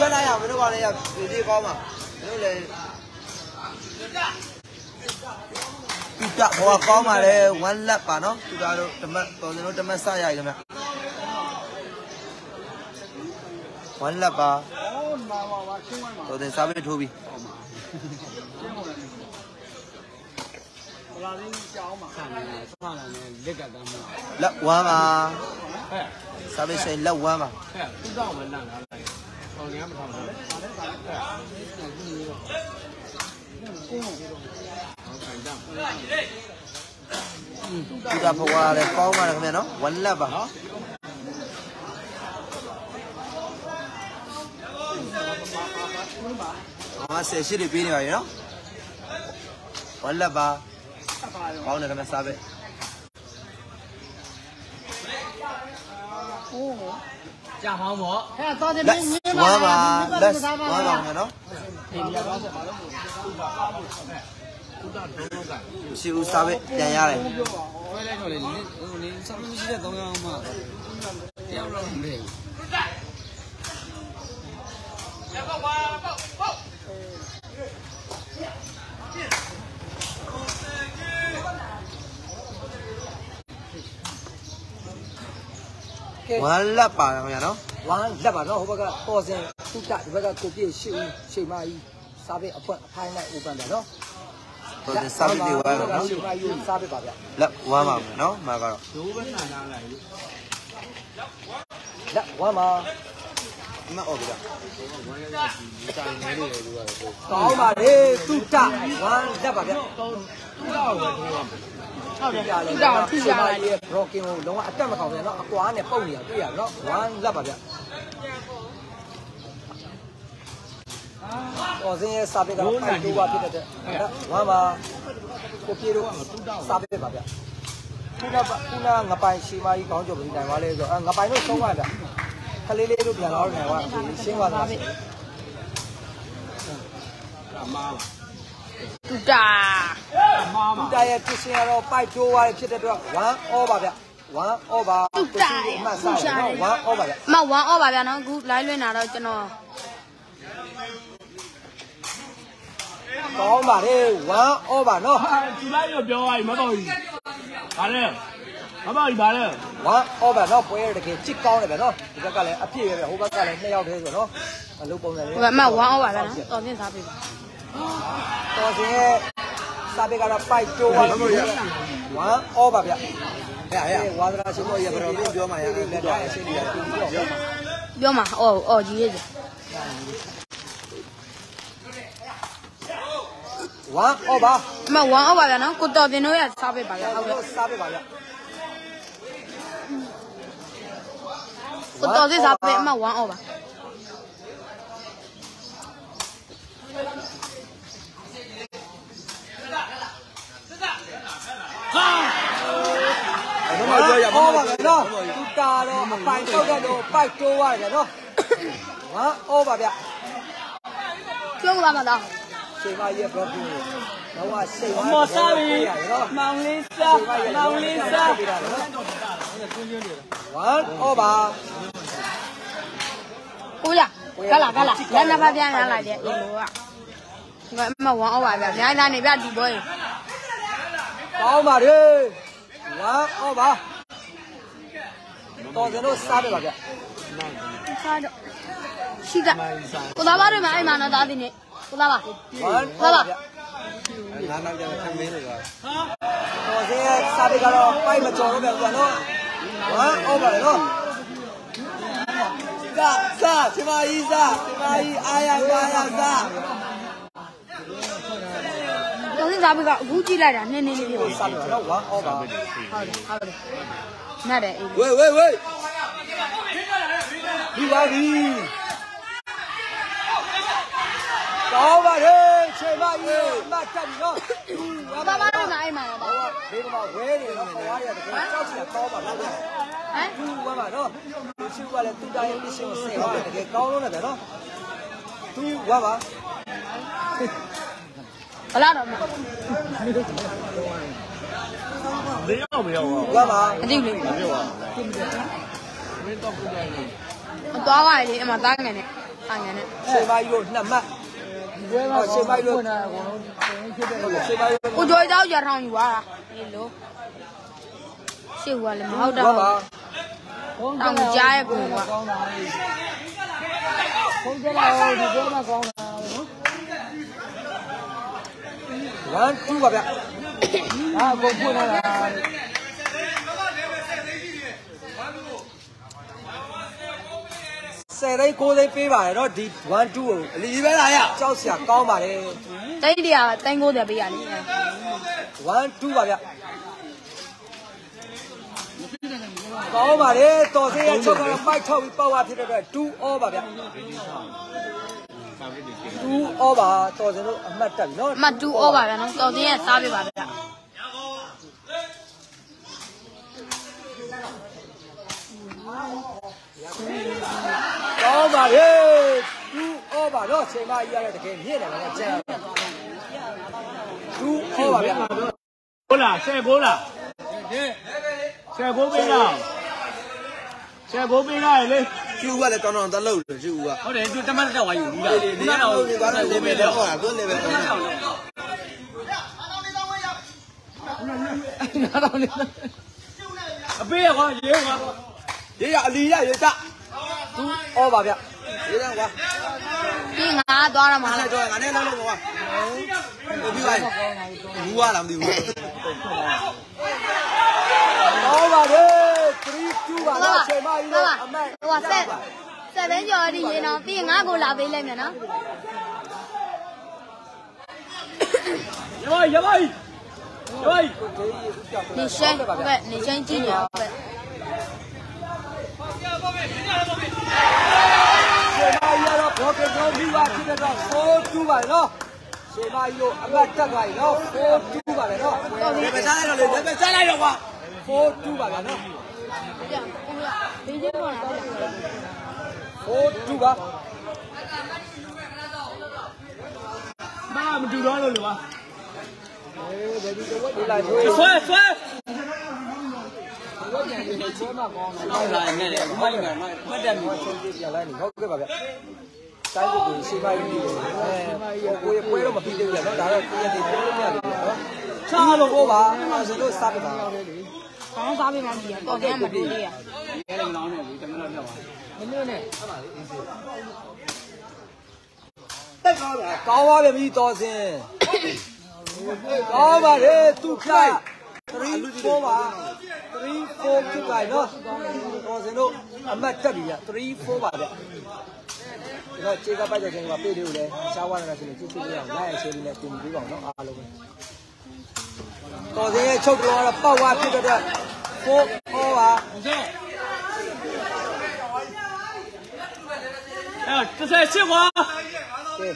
ခက်လိုက်ရမင်းတို့ကလည်းဒီဒီကောင်းပါမင်းတို့လည်းတူတာဘောကောင်းပါလေ1 lap ပါနော်တူတာတို့ဓမ္မတော်စင်တို့ဓမ္မစရိုက်ခင်ဗျ1 lap ပါအော်မာပါပါရှင်းသွားပါတော်စင်စားပြီးထိုးပြီးဘလာလေးကြောင်းမှာဆန်နေဆန်နေလက်ကတမ်းမှာလက်1ပါဟဲ့စားပြီးဆိုင်လက်1ပါဟဲ့သူ့တော့မလန့်လာလိုက် ဟောငါမထောင်ဘူးဟဲ့ကိုဟောခံကြတူတာဘွားလည်းကောင်းပါလေခင်ဗျနော်1 lap ပါနော်ငါဆယ်ရှိတွေပေးနေပါပြီနော်1 lap ပါကောင်းတယ်ခင်ဗျစားပဲ ကြာမောင်းပေါ့ဟဲ့တော်တယ်လက်မင်း1ပါပါလက်စားပါ1ပါခင်ဗျနော်ဒီနေရာတော့ဆက်ပါလို့သူ့တာသူ့တာဒုံးကရှိဦးစားပဲပြန်ရတယ်ဝဲလိုက်တော့လေနင်းဟိုနင်းစောင်းမရှိတဲ့3ယောက်မှတယောက်တော့မလဲ1 lap ပါ ခင်ဗျနော်ဝမ်းလက်ပါနော်ဟိုဘက်ကပေါ်စင်သူတဒီဘက်ကကိုပြည့်ရှိဦးရှိမကြီးစားပဲအပွင့်အဖိုင်းလိုက်ဥပန်တယ်နော်တော်စင်စားပြီးဝါတော့နော်ရှိမကြီးစားပဲပါဗျလက်1ပါခင်ဗျနော်မှာကတော့ဒိုးပဲနာလာလိုက်လက်ဝမ်းမှာအမအော်ပြီလားတိုင်နေတယ်သူကတော့ကောင်းပါလေသူတဝမ်းလက်ပါဗျတော့တော့ပဲထိုးရမယ် ဟုတ်တယ်ကြာလေရှိမကြီးရဲ့ broken ကိုလုံးဝအတက်မခေါင်နဲ့နော်အကွာနဲ့ပုတ်နေတာတွေ့ရနော်ဝမ်းလက်ပါဗျပေါ်စင်ရဲ့စားပဲကတော့ပိုက်တူပါဖြစ်တဲ့ဝမ်းမှာကိုပြေတို့စားပဲပါဗျခုနကခုနငပိုင်ရှိမကြီးကောင်းကြပြီတိုင်သွားလဲဆိုငပိုင်တို့ဆုံးသွားဗျခလေးလေးတို့ပြန်လာတော့နေသွားရှင်းသွားတာအမား တူတာအမားသူမှာတရဲ့ဖြစ်ရှင်ကတော့ပိုက်တိုးသွားတယ်ဖြစ်တဲ့အတွက်1 over ဗျ1 over အမှတ်စားရနော်1 over ဗျမ1 off ပါဗျာနော်အခု live လွှင့်တာတော့ကျွန်တော်ကောင်းပါလေ1 over နော်ဟာဒီလိုက်တော့ပြောရရင်မပေါ့ကြီးဗါလဲမပေါ့ကြီးဗါလဲ1 over နော်ပွဲရတကယ်ချစ်ကောင်းတယ်ဗျနော်ဒီဘက်ကလည်းအပြည့်ပဲဗျဟိုဘက်ကလည်း2ယောက်တည်းဆိုနော်အလုပ်ပုံစံလေးဟိုဘက်အမ1 off ပါဗျာနော်တော်တင်စားပေးပါ တော်စင်ရဲ့စားပေကတော့ပိုက်တိုးသွားတယ်1 over ဗျဟဲ့ဟဲ့ဝါဒရာရှင်တို့ရဘယ်တော့ပြောမှရလက်လက်အရှင်းကြီးတူပြီးတော့ပြောမှာအော်အော်ကြီးရဲ့1 over အမ1 off ပါဗျာနော်ကိုတော်တင်တို့ရစားပေးပါဗျာဟုတ်ကဲ့စားပေးပါဗျကိုတော်တင်စားပေးအမ1 off ပါ ဘယ်မှာပြောရမဟောလဲပါမယ်နော်သူတာတော့အပိုင်တောက်တဲ့တော့ပိုက်တိုးသွားတယ်နော်1 over ဗျပြောပါမှာတော့ချိန်မရဲ့ blocking ကိုတော့ကစိတ်ဝါမော်စားပြီနော်မောင်လေးစားမောင်လေးစား1 over ကိုရကလာကလာလက်နှစ်ဖက်ပြန်ရလိုက်တယ်အေးလို့ကဒီကအမ1 off ပါဗျာညာသားနေဗျဒီပွဲ ကောင်းပါလေ1 over တော်စင်တို့စားတယ်ပါဗျစားတော့ရှိကကိုသားပါတွေမှာအဲ့မှာနော်သားတင်နေကိုသားပါ1 over ဗျငါနောက်ကျခံမင်းလို့ပါတော်စင်ရဲ့စားတယ်ကတော့ပိုက်မကြော်တော့ဗျကွာနော်1 over နော်ကစားချမကြီးစားချမကြီးအားရပါရစား တော်စင်စားပြီးကအခုကြည့်လိုက်တာနည်းနည်းလေးပြောစားတယ်နော်1 over ဟုတ်တယ်ဟုတ်တယ်နတ်တယ်အေးဝေးဝေးဝေးဒီပါပြီကောင်းပါလေချိန်မကြီးမတ်တက်ပြီနော်ကိုသားပါတွေမှာအဲ့မှာတော့ပါဒီကမှာဝဲနေတော့ဟောရတကယ်ကြောက်ချင်ကောင်းပါလားဟမ်သူ့ဘက်မှာနော်သူရှိကလည်းသူ့တိုင်းပစ္စည်းကိုဆယ်သွားတယ်တကယ်ကောင်းလို့လည်းဗျာနော်သူဝါပါ ဘလာတော့မလေးရောက်မရောက်ပါဝါပါအတိတ်လေးဘူးပြောပါမင်းတော့ကိုယ်တိုင်နေအသွားပါလေအမသားငယ်နဲ့ဆိုင်ငယ်နဲ့ရှေးမကြီးတို့နှစ်မှတ်ဒီဘက်မှာရှေ့ပိုင်းလို့နာအကုန်လုံးဖြစ်တယ်လို့ရှေးမကြီးတို့ကိုကြိုးကြောက်ရထောင်ယူသွားတာဒီလိုရှေ့ကလည်းမဟုတ်တော့ဟုတ်ပါဘုံတောင်ကြားရဲ့ကိုကကောင်းတာဘုံကြလာဟိုဒီဘက်မှာကောင်းတာနော် 1 2ပါဗျအာအကုန်ဖွင့်လာတာဆယ်သိန်းကိုသိန်းပေးပါတယ်တော့ဒီ1 2ကိုအလီပဲလာရကြောက်စရာကောင်းပါတယ်တိတ်တရာတိတ်ကိုသိန်းပေးရလေ1 2ပါဗျကောင်းပါတယ်တော်စေးရချုပ်ကတော့ပိုက်ထောက်ပြီးပေါက်သွားဖြစ်တဲ့အတွက်2 all ပါဗျ 2 over တော်စင်တို့အမှတ်တက်ပြီနော်အမှတ်2 over ဗျာနော်တော်စင်ရဲ့စားပြပါဗျာတော့ပါလေ2 over တော့ချိန်မကြီးရတဲ့တကယ်မြင့်တယ်ဗျာကျန်2 over ဗျာဟုတ်လားဆက်ကိုလားဆက်ကိုပေးလားဆက်ကိုပေးလားလေ ကျူကလည်းတောင်းတောင်းတလို့ကျူကဟုတ်တယ်သူတမတ်တက်ဝိုင်းယူဘူးလားဒီနေ့တော့ဒီကတော့လေပဲတော့ဟောတာသူလေပဲတော့နားတော့လေအပေးရကွာရေကွာရေရအလီရရေတာ2 all ပါဗျရေတန်းကွာပြီးငါသွားရမှာအားလားလည်းတော့ငါနဲ့လုံးလုံးကွာဟိုပြီးပါဘူးရလားမသိဘူး ကောင်းပါလေ3 2ပါတော့ချိန်မကြီးတော့အမှတ် ဟိုကဆက်ဆက်ဘဲကျော်ဒီရေနော်ပြီးငါကိုလာပေးလိုက်မယ်နော်ရပါရပါရပါနေရှိုင်းဟုတ်ကဲ့နေရှိုင်းကြည့်နေဟုတ်ကဲ့ရှေမကြီးကတော့ဘောကကောင်းပြီးပါဖြစ်တဲ့တော့4 2ပါနော်ရှေမကြီးတို့အမှတ်တက်သွားပြီနော်4 2ပါလေနော်လေပဲစားလိုက်တော့လေလေပဲစားလိုက်တော့ကွာ4 2ပါဗျာနော် ပြန်ကိုရဘေးချင်းတော့လာပြန်4 2ပါဘာမတူတော့လို့လေကွာဒီလိုက်တို့ဆွဲဆွဲဟုတ်လားနဲ့လေမိုက်မှာမှတ်တယ်မျိုးချင်းပြပြလိုက်နေဟုတ်ကဲ့ပါဗျာတိုင်းကိုရှေမကြီးပြီးအဲကိုယ်ပွဲတော့မပြီးသေးဘူးဗျာနော်ဒါတော့ကိုယ်ရည်ပြောလို့မရဘူးနော်ချာလို့ဟောပါအဲ့ဒါဆိုလို့စားပြပါ ကောင်းစားပေးမှမကြည့်ရတော့ပြန်မတူလေးရလဲလည်းလောင်းနေပြီတမတ်တက်ပါမင်းနဲ့တက်ကောင်းလားကောင်းပါပြီတော်စင်ကောင်းပါလေသူပြ3 4ပါ3 4ဖြစ်ပါနော်တော်စင်တို့အမှတ်တက်ပြီဗျ3 4ပါဗျကျွန်တော်ခြေကပတ်ချက်ချင်းကပေးလို့လဲရှားဝါရနာဆိုရင်ကြည့်ကြည့်ရအောင်လိုက်ရှေးလေးနဲ့ပြင်ပြီးပါအောင်နော်အားလုံးပဲ တော်စင်ရဲ့ချုပ်တော်ကတော့ပေါက်ဝါဖြစ်တဲ့အတွက်4 4ပါအဲတစ်ဆယ်ချစ်ကွာကဲ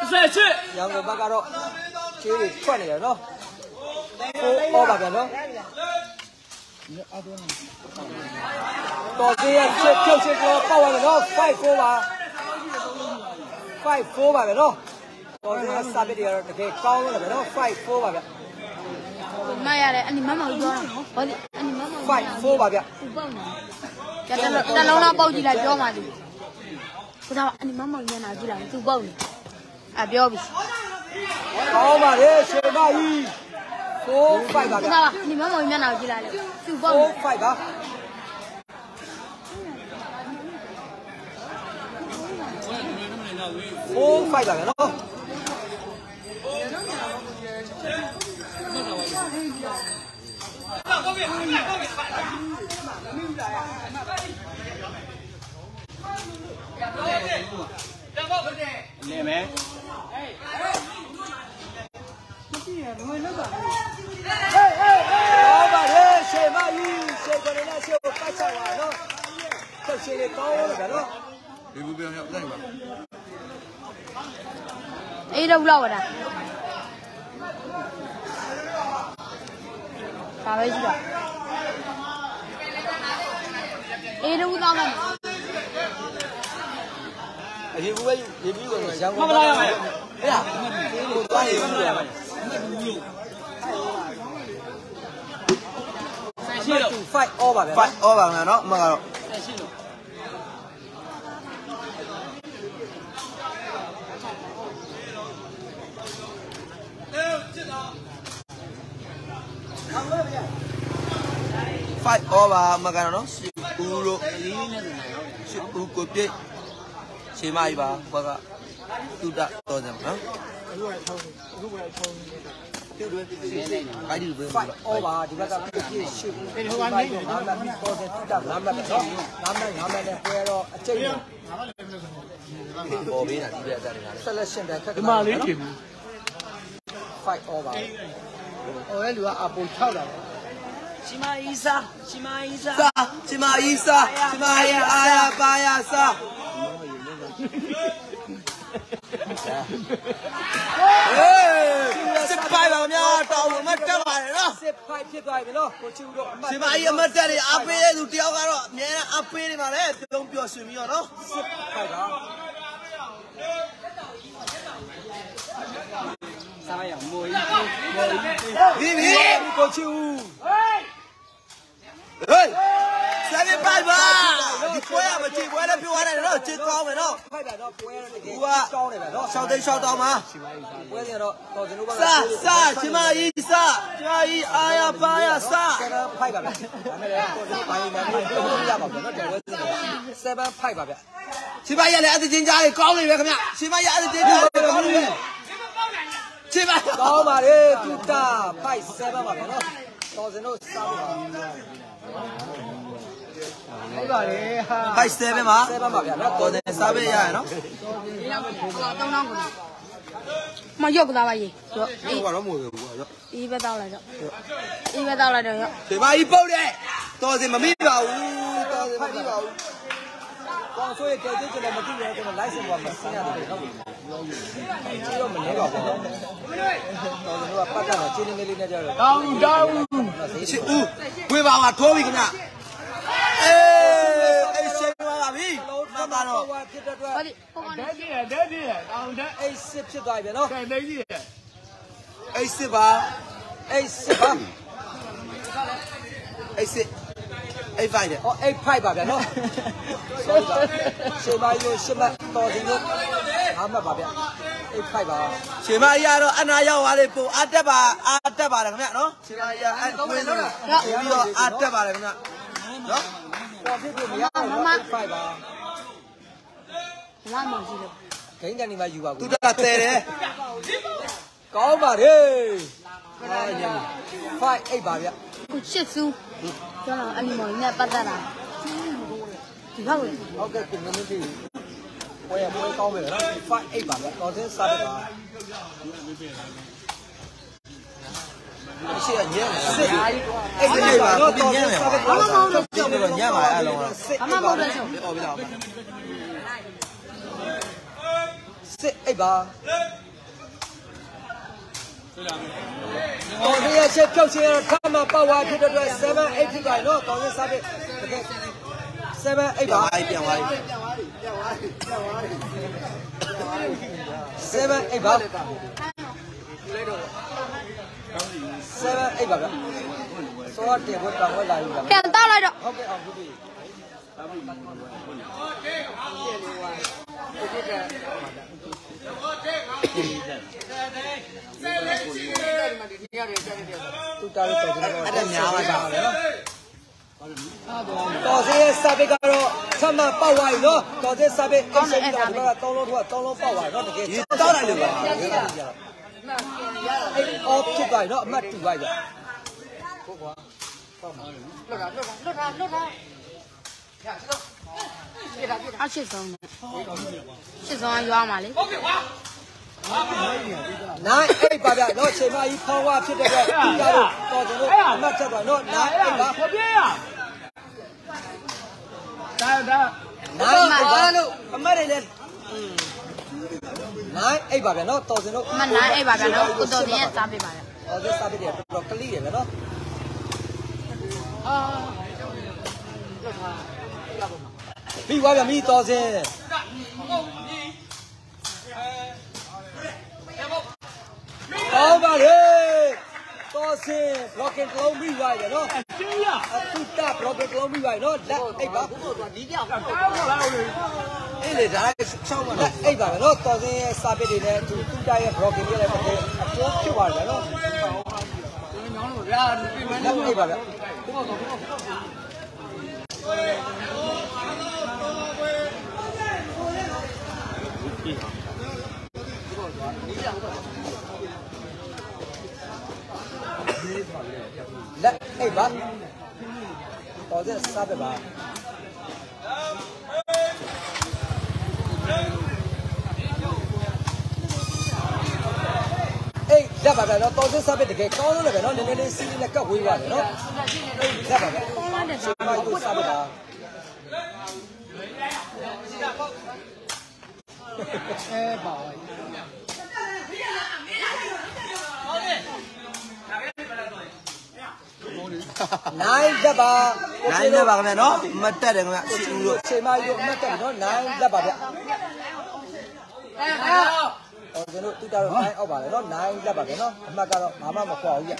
တစ်ဆယ်ချစ်ရန်ကုန်ဘက်ကတော့ခြေတွေထွက်နေတယ်နော်4 4ပါဗျနော်တော်သေးရဲ့ချက်ဖြုတ်ချက်တော့ပေါက်သွားတယ်နော်5 4ပါ မရတယ်အနိမမောင်ပြောတာဟောဒီအနိမမောင်5 4ပါဗျပူပေါက်နေကြတယ်တလုံးလောက်ပေါက်ကြည့်လိုက်ပြောမှသူကိုတော့အနိမမောင်ညနာကြည့်လိုက်သူပေါက်နေအပြောပြီကောင်းပါလေရှေမကြီး4 5ပါကိုဗျတော့အနိမမောင်ညနာကြည့်လိုက်လေသူပေါက်နေ4 5ပါ4 5ပါဗျ နော်လဲမယ်ကောင်းပါလေရှေမကြီးရှေကနေနဲ့ရှေကိုပတ်ချပါနော်ဆက်ရှေလေးကောင်းလို့ဗျနော်ဒီဘူးပြောင်းရောက်လိုက်ပါအေးတော့လောက်ရတာ ဒါပဲရှိတာအေးတော့လောက်မယ်အရင်ဘူးပဲရေပြီးဝင်ရန်မကုန်မလာရမယ်ဟဲ့ဟိုသွားနေဘူးလေဆယ်ချစ်လို့5 all ပါဗျာ5 over မှာနော်အမကတော့ဆယ်ချစ်လို့ 5 over မကန်တော့နော်ဦးတို့လေးလေးနဲ့တူနေရောရှစ်ဦးကိုပြည့်ရှေးမကြီးပါဘက်ကတုဒတော်စံနော်ပြုတ်တွဲခိုင်းဒီဘယ်5 over ဒီဘက်ကပြည့်ပြည့်ရှိဘူးဒီဟိုကနေငါမှပြီးပေါ်တဲ့တိတာငါမှပဲတော့ငါမှငါမှလည်းပွဲတော့အကျိတ်ပေါ်ပေးတာဒီပြက်တက်နေတာလေ selection တဲ့ခက်ဒီမှာလေးပြင်5 over ဟိုလည်းလူကအပူ6တာ ရှိမအီစာရှိမအီစာစာချမအီစာချမအီအာယာပါယာစာဟေးစစ်ပိုင်ပါများတောင်းမတက်ပါနဲ့နော်စစ်ဖိုက်ဖြစ်သွားပြီနော်ကိုချူတို့အမှတ်ချမအီအမတ်တက်တွေအားပေးတဲ့သူတယောက်ကတော့အများနဲ့အားပေးနေပါလေပြုံးပျော်ရွှင်ပြီးတော့နော်စစ်ဖိုက်ပါစားရမိုးကြီးဒီပြီ ကိုချူဟေးဆယ်ပိုင်ပါဒီပွဲကမကြည့်ပွဲလည်းပြောရတယ်နော်ချစ်ကောင်းမယ်နော်ဖိုက်တာတော့ပွဲတော့တကယ်သူကကောင်းတယ်ဗျနော်ရှောက်သိမ်းရှောက်တောင်းပါပွဲစီတော့တော်စင်တို့ဘက်ကစာစာချမအီစာ ချမအီအာယာပါယာစာ7 5ပါဗျဒါမဲ့လည်းတော်စင်ပိုင်းနေတယ်တော့ရပါဘူးနော်တော်ပွဲစီ7 5ပါဗျချမရလည်းအသချင်းကြားကြီးကောင်းနေပဲခင်ဗျချမရအသချင်းကြားကြီးကောင်းနေပဲချမကောင်းပါလေတူတာ5 7ပါဗျနော်တော်စင်တို့စားပါဟုတ်ပါလေဟာဖိုက်7မှာ7ပါဗျနော်တော်တယ်စားပေးရရနော်တောင်းတောင်းကိုမရော့ကသားပါရေရော့ဒီကတော့မဟုတ်ဘူးကွာအေးပဲတောက်လိုက်တော့အေးပဲတောက်လိုက်တော့ရော့ချမကြီးပုတ်တယ်တော်စင်မမိပါဘူးတော်စင်မမိပါဘူး ကောင်းဆိုရကြည့်ကြတယ်မကြည့်ရတော့ license ပါမဆင်းရတယ်ဟုတ်ကြည့်တော့မနေပါဘူးနော်တော်စင်တို့ကပတ်တာချင်းနေလေးနဲ့ကြတော့တောင်းတောင်းချစ်ဦးဝေပါပါထိုးပြီခင်ဗျအေးအေးရှင်းပါပြီမမတော့ဟိုဖြစ်တဲ့အတွက်ဟောဒီဟိုကနေတက်ကြည့်ရတက်ကြည့်ရတောင်းတက်အိတ်စစ်ဖြစ်သွားပြီနော်ကဲသိကြည့်ရအေးစစ်ပါအိတ်စစ်ပါအေးစစ် အေးဖိုက်တယ်ဟောအိတ်ဖိုက်ပါဗျာနော် sorry ပါရှေးမရိုးရှေးမတော်စင်တို့အားမှတ်ပါဗျအိတ်ဖိုက်ပါရှင်မကြီးကတော့အနာရောက်သွားလေပို့အတက်ပါအတက်ပါတယ်ခင်ဗျနော်ရှင်မကြီးအဲ့ကွင်းလို့ပြီးတော့အတက်ပါတယ်ခင်ဗျနော်တော်ဖြစ်ဖြစ်မရဘူးနော်အိတ်ဖိုက်ပါမမမရှိလို့ဂိမ်းကန်ဒီမှာယူပါသူဘူးတကတဲတယ်ကောင်းပါလေ ဟာညံဖိုက်အိတ်ပါဗျကိုချစ်စုကျွန်တော်အလီမော်နဲ့ပတ်သက်တာဒီဘောက်ကိုဟုတ်ကဲ့ကိုမင်းတို့ပွဲရပွဲကောင်းပဲနော်ဖိုက်အိတ်ပါဗျတော်စင်စားပါရှိရညံ့စစ်အဲ့ဒီလေးပါကိုညံ့မယ်ဘာမှမဟုတ်လို့ကြောက်လို့ညံ့ပါအဲ့လုံးကစစ်ဘာမှမဟုတ်လို့ဆိုအော်ပြီလားစစ်အိတ်ပါ တော်ရရဲ့ချက်ဖြုတ်ခြင်းရထမပတ်ဝါဖြစ်တဲ့အတွက်7 8ဖြစ်သွားနော်တော်ရစားပြီတကယ်7 8ပါအဲ့ပြန်သွားပြီ7 8ပါ7 8ပါဗျစောတယ်ဘတ်တော်လာယူပါပြန်တောက်လိုက်တော့ဟုတ်ကဲ့အောင်ပြီ တူတာလို့ပြောကြတယ်အဲ့ဒါများပါတာတော်စေးစာပေကတော့ဆမ်းမပေါက်သွားပြီနော်တော်စေးစာပေအိတ်ဆက်ပြီးတော့ဒီဘက်က3လုံးထိုးက3လုံးပေါက်သွားပြီနော်တကယ်ဒီတောက်လိုက်လို့ပါအဲ့အော်ဖြစ်သွားပြီနော်အမှတ်တူသွားပြီအချစ်ဆုံးနဲ့ချစ် ဆုံးကရွာမှာလေနိုင်အိတ်ပါဗျနော်ချိန်မကြီးဖောင်းဝဖြစ်တဲ့အတွက်တူတာလို့တော်ကျွန်တော်အမှတ်ချက်သွားနော်နိုင်အိတ်ပါခပြေးရဒါဒါနိုင်အိတ်ပါလို့အမတ်တွေလည်းနိုင်အိတ်ပါဗျနော်တော်ကျွန်တော်အမနိုင်အဲ့ပါဗျာနော်ကိုတော်တင်ရဲ့စားပေးပါဗျာတော်စေးစာပေတွေတော်တော်ကလိတယ်ဗျနော် ပြီးသွားပြီမိတော်စင်ကောင်းပါလေတော်စင် blocking တစ်လုံးပြီးသွားပြီနော်ကျင်းရအတုတ blocking တစ်လုံးပြီးသွားပြီနော်လက်အိတ်ပါတောင်းခေါ်လာလို့အေးလေဒါလည်းချောင်းပါလက်အိတ်ပါပဲနော်တော်စင်ရဲ့စာပေတွေနဲ့သူတုတရဲ့ blocking တွေလည်းတကယ်အကျိုးဖြစ်ပါတယ်နော်ညောင်းလို့ဗျလက်အိတ်ပါဗျ ပြီလက်အေးပါတော်စက်စားပဲပါအေးလက်ပါပဲနော်တော်စက်စားပဲတကယ်ကောင်းလို့လည်းပဲနော်နည်းနည်းလေးစီးလေးနဲ့ကတ်ဝေးပါတယ်နော်အေးလက်ပါပဲကောင်းလာတဲ့စားပဲကိုစားပါ တာနိုင်လက်ပါနိုင်လက်ပါခင်ဗျာနော်မတက်တယ်ခင်ဗျာစီဦးလို့ချိန်မကြီးတို့အမှတ်တက်နော်နိုင်လက်ပါဗျဟောကျွန်တော်တူတာတော့နိုင်အောက်ပါလေနော်နိုင်လက်ပါဗျနော်အမှတ်ကတော့ဘာမှမခွာဘူးဗျ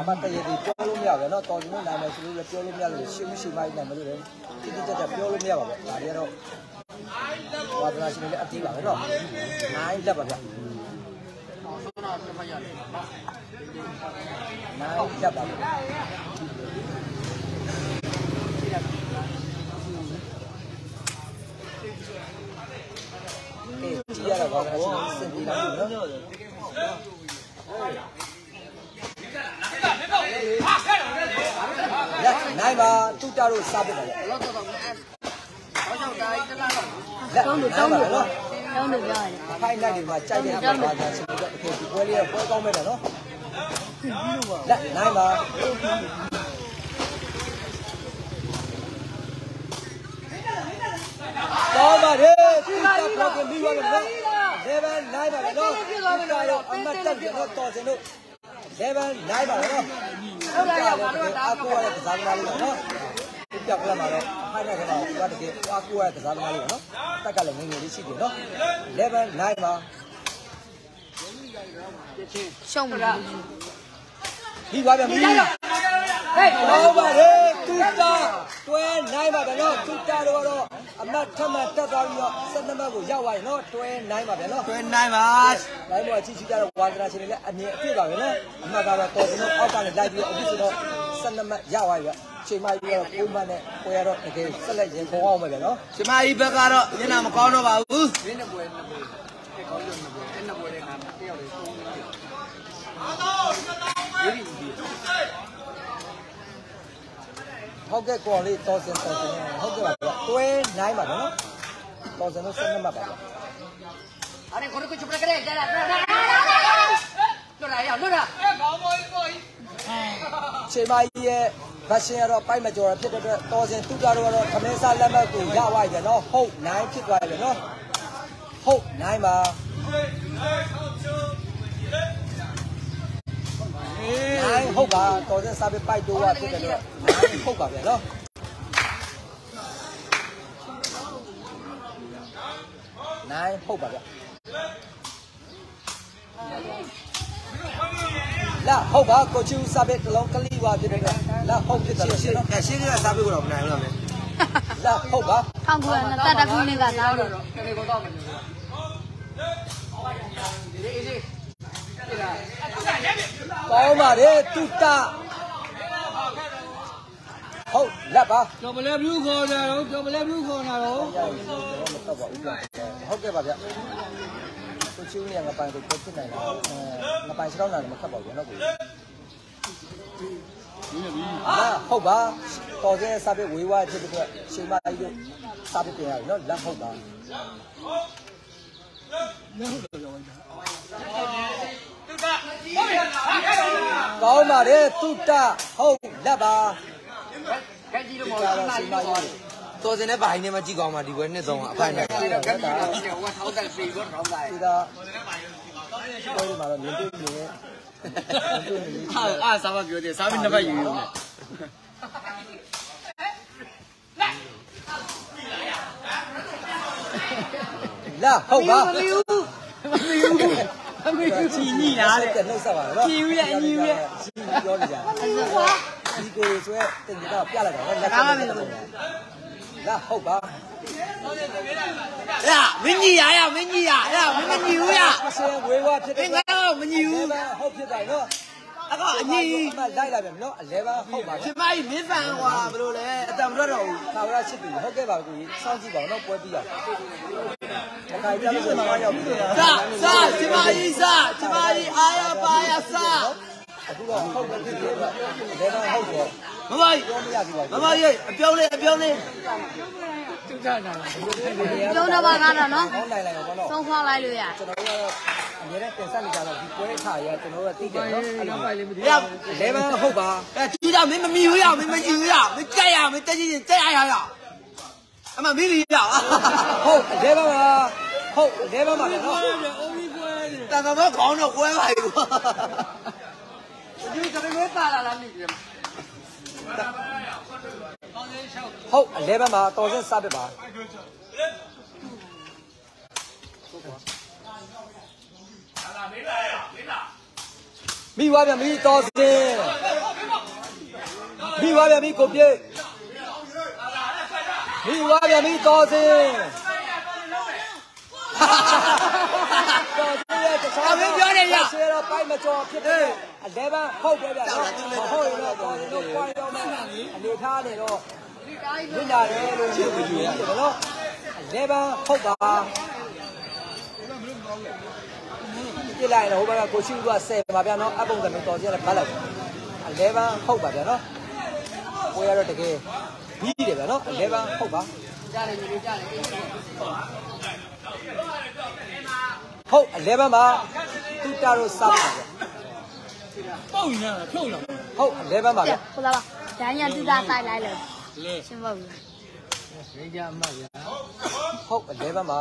အမှတ်တရည်ဒီပြောလို့မရဘူးနော်တော်ကျွန်တော်နိုင်မယ်ဆိုလို့လည်းပြောလို့မရလို့ရှင်းမရှိမှနိုင်မလို့လေတိတိကျကျပြောလို့မရပါဘူးဒါတွေကတော့ ဝါဒနာရှင်တွေလည်းအတိပါပဲနော်နိုင်လက်ပါဗျနိုင်လက်ပါဗျအေးကြည့်ရတော့ဘာလဲအရှင်စင်ပြီးလာပြီနော်လက်နိုင်ပါတူတာတို့စားပြတယ်လက် တောင်းလို့နိုင်တောင်းပါလို့နော်တောင်းလို့ပြောရတယ်အဖိုင်လိုက်တွေမှာကြိုက်တဲ့ဟာပါသာရှင်တို့အခုဒီပွဲလေးကပွဲကောင်းမဲ့တယ်နော်လက်နိုင်ပါတော်ပါတယ်သူကပြောကမိပါလို့နော်လေဗန်နိုင်ပါနော်သူကတော့အမတ်တက်တယ်နော်တော်စင်တို့လေဗန်နိုင်ပါနော်ဟုတ်တယ်ပါတော့အကူရတဲ့ကစားသမားလေးနော်ဒီပြောက်ကလာမှာတော့ဖိုင်လိုက်ကတော့သူကတကယ်အကူရတဲ့ကစားသမားလေးနော်တက်ကလည်းငငယ်လေးရှိတယ်နော်လေဗန်နိုင်ပါရှုံးမလားပြီးပါဗျမီးဟေးဟုတ်ပါတယ်တူတာတွဲနိုင်ပါဗျနော်တူတာတော့တော့အမတ်ထမတက်သွားပြီးတော့7နံပါတ်ကိုရောက်သွားရင်နော်တွဲနိုင်ပါဗျနော်တွဲနိုင်ပါလိုင်းပေါ်ချီချီကြတော့ဝါသနာရှင်တွေလည်းအမြင်အပြည့်ပါပဲနော်အမှတ်ကတော့တော်စင်တော့အောက်ကနေလိုက်ပြီးတော့အခုဆိုတော့7နံပါတ်ရောက်သွားပြီဗျ ချိန်မကြီးကတော့ပုံမှန်နဲ့ပွဲရတော့တကယ်ဆက်လက်ရင်ခေါ်အောင်ပဲဗျာနော်ရှင်မကြီးဘက်ကတော့ညနာမကောင်းတော့ပါဘူးရင်းနှစ်ပွဲနှစ်ပွဲတစ်ကောင်းလို့နှစ်ပွဲအဲ့နှစ်ပွဲတဲ့ကတယောက်လေးသုံးနေတယ်အားလုံးရည်ရည်ဟုတ်ကဲ့ကောလေးတော်စင်တော်စင်ဟုတ်ကဲ့ပါဗျာတွဲနိုင်ပါနော်တော်စင်တော့ဆက်နှစ်မှတ်ပါဗျာအဲ့ဒါကိုကိုချုပ်လိုက်ကြတယ်ကြာလာလာလာလွတ်လာရအောင်လွတ်လာအဲခေါင်းမောကြီးကိုကြီး န်မကြီးရဲ့ဗတ်ရှင်ကတော့ပိုက်မကျော်ရဖြစ်တဲ့အတွက်တော်စင်သူကြတော့ကတော့ခမင်းစားလက်မှတ်ကိုရသွားပြီနော်ဟုတ်နိုင်ဖြစ်သွားပြီနော်ဟုတ်နိုင်ပါနိုင်ဟုတ်ပါတော်စင်စားပြီးပိုက်တိုးရဖြစ်တဲ့အတွက်နိုင်ဟုတ်ပါဗျနော်နိုင်ဟုတ်ပါဗျ လာဟုတ်ပါကိုချူစာပေတစ်လုံးကလေးပါဖြစ်တယ်လာဟုတ်ဖြစ်တယ်ရှင်းရှင်းကစာပေကိုတော့မနိုင်ဘူးလားမင်းလာဟုတ်ပါ1921ခုနှစ်ကသားတော့တကယ်တော့မလို့ကောင်းပါတယ်တုတဟုတ်လက်ပါကျော်မလဲဘူးခေါ်တာတော့ကျော်မလဲဘူးခေါ်တာတော့ဟုတ်ကဲ့ပါဗျ ကိုချူနေငါပိုင်ကိုပြစ်နိုင်တာအဲငါပိုင်စတော့နာမခတ်ပါဘူးနော်ကိုလာဟုတ်ပါတော်စဲစားပြီးဝေးဝါဖြစ်တဲ့အတွက်ချိန်မကြီးတို့စားပြီးပြင်ရပြီနော်လက်ဟုတ်ပါကောင်းပါတယ်တုတဟုတ်လက်ပါ cái gì ဒီ đâu ကတော့ mà ချိန်မကြီး တော်စင်နဲ့ဘာင်းနဲ့မကြည့်ကောင်းပါဒီပွဲနှစ်သုံးကအဖိုင်နဲ့ cái gì đâu mà tháo cái gì cũng tháo lại ဒီတော့ကိုယ်ဒီမှာတော့မြင်တွေ့နေတယ်အားအားစားမပြောသေးစားပြီးနှစ်ပတ်ယူယူမယ်လာဟုတ်ပါမမီဘူးမမီဘူးချီညိတာလေကနှုတ်ဆက်ပါတော့ချီဦးရဲ့အညီဦးရဲ့ချီပြောနေကြဒီကိုဆွဲတင်ကြတော့ပြလိုက်တာလက်ဆ က်လာဟုတ်ပါရမင်းကြီးရရမင်းကြီးရရမင်းမညီဘူးရအရှင်ဝေဝါဖြစ်မတဲ့င်းကတော့မညီဘူးဟုတ်ဖြစ်တယ်နော်အကအညီအမလိုက်လာပြန်နော်အလဲပါဟုတ်ပါရှင်မကြီးမင်းဖန်ဟွာဘယ်လိုလဲအတံမရတော့ဘူးသာဝရချစ်သူဟုတ်ကဲ့ပါကိုကြီးစောင့်ကြည့်ပါဦးနော်ပွဲပြီးရအောင်အခါကြလို့ဆိုတော့ရောက်ပြီစစရှင်မကြီးစရှင်မကြီးအာရပါရစ အခုတော့ဟုတ်တယ်ဖြစ်တယ်လဲပါဟုတ်တယ်မမကြီးပြောမရဘူးပါမမကြီးအပြောင်းလေးအပြောင်းလေးကျုံတော့ပါကားတော့နော်ဟောင်းနိုင်လိုက်တော့တော့သုံးခွာလိုက်လို့ရကျွန်တော်တို့အများနဲ့တင်ဆက်နေကြတော့ဒီပွဲခါရကျွန်တော်တို့သိတယ်နော်အဲ့လိုရလဲပါဟုတ်ပါအဲကြီးတော့မင်းမမီဘူးရမင်းမကြည့်ဘူးရမင်းကြက်ရမင်းတက်ကြည့်ကြက်ရရရအမမင်းလီရဟုတ်လဲပါပါဟုတ်လဲပါပါနော်တန်တော်ခေါင်းတော့ကွဲပါဘူး ဟုတ်အလဲပါမှာတော်စင်စားပြပါမိဝါဗျမိတော်စင်မိဝါဗျမိကိုပြေမိဝါဗျမိတော်စင် တော်စင်ရဲ့တခြားဆယ်တော့ပိုက်မကျော်ဖြစ်တဲ့အလဲပါဟုတ်တယ်ဗျနော်ဟုတ်ရင်တော့တော်စင်တို့ပွားရောမှအနေထားနေတော့မြင်ရတယ်လို့ပြောပြရတယ်နော်လေပါဟုတ်ပါပြလိုက်တော့ဟိုဘက်ကကိုရှိဦးက10ပါဗျာနော်အပုံသမီးတော်စီရတယ်ဖတ်လိုက်အလဲပါဟုတ်ပါဗျာနော်ကိုရတော့တကယ်ပြီးတယ်ဗျာနော်အလဲပါဟုတ်ပါဟုတ်အလဲ ပါမှာတူတာတို့စားပါဗျာပေါက်နေတာဖြုတ်လာဟုတ်အလဲပါမှာပြဗျာဟုတ်လားပါဒိုင်းရတူတာတိုက်လိုက်လို့လေရှင်းပါဘူးဟုတ်အလဲပါမှာ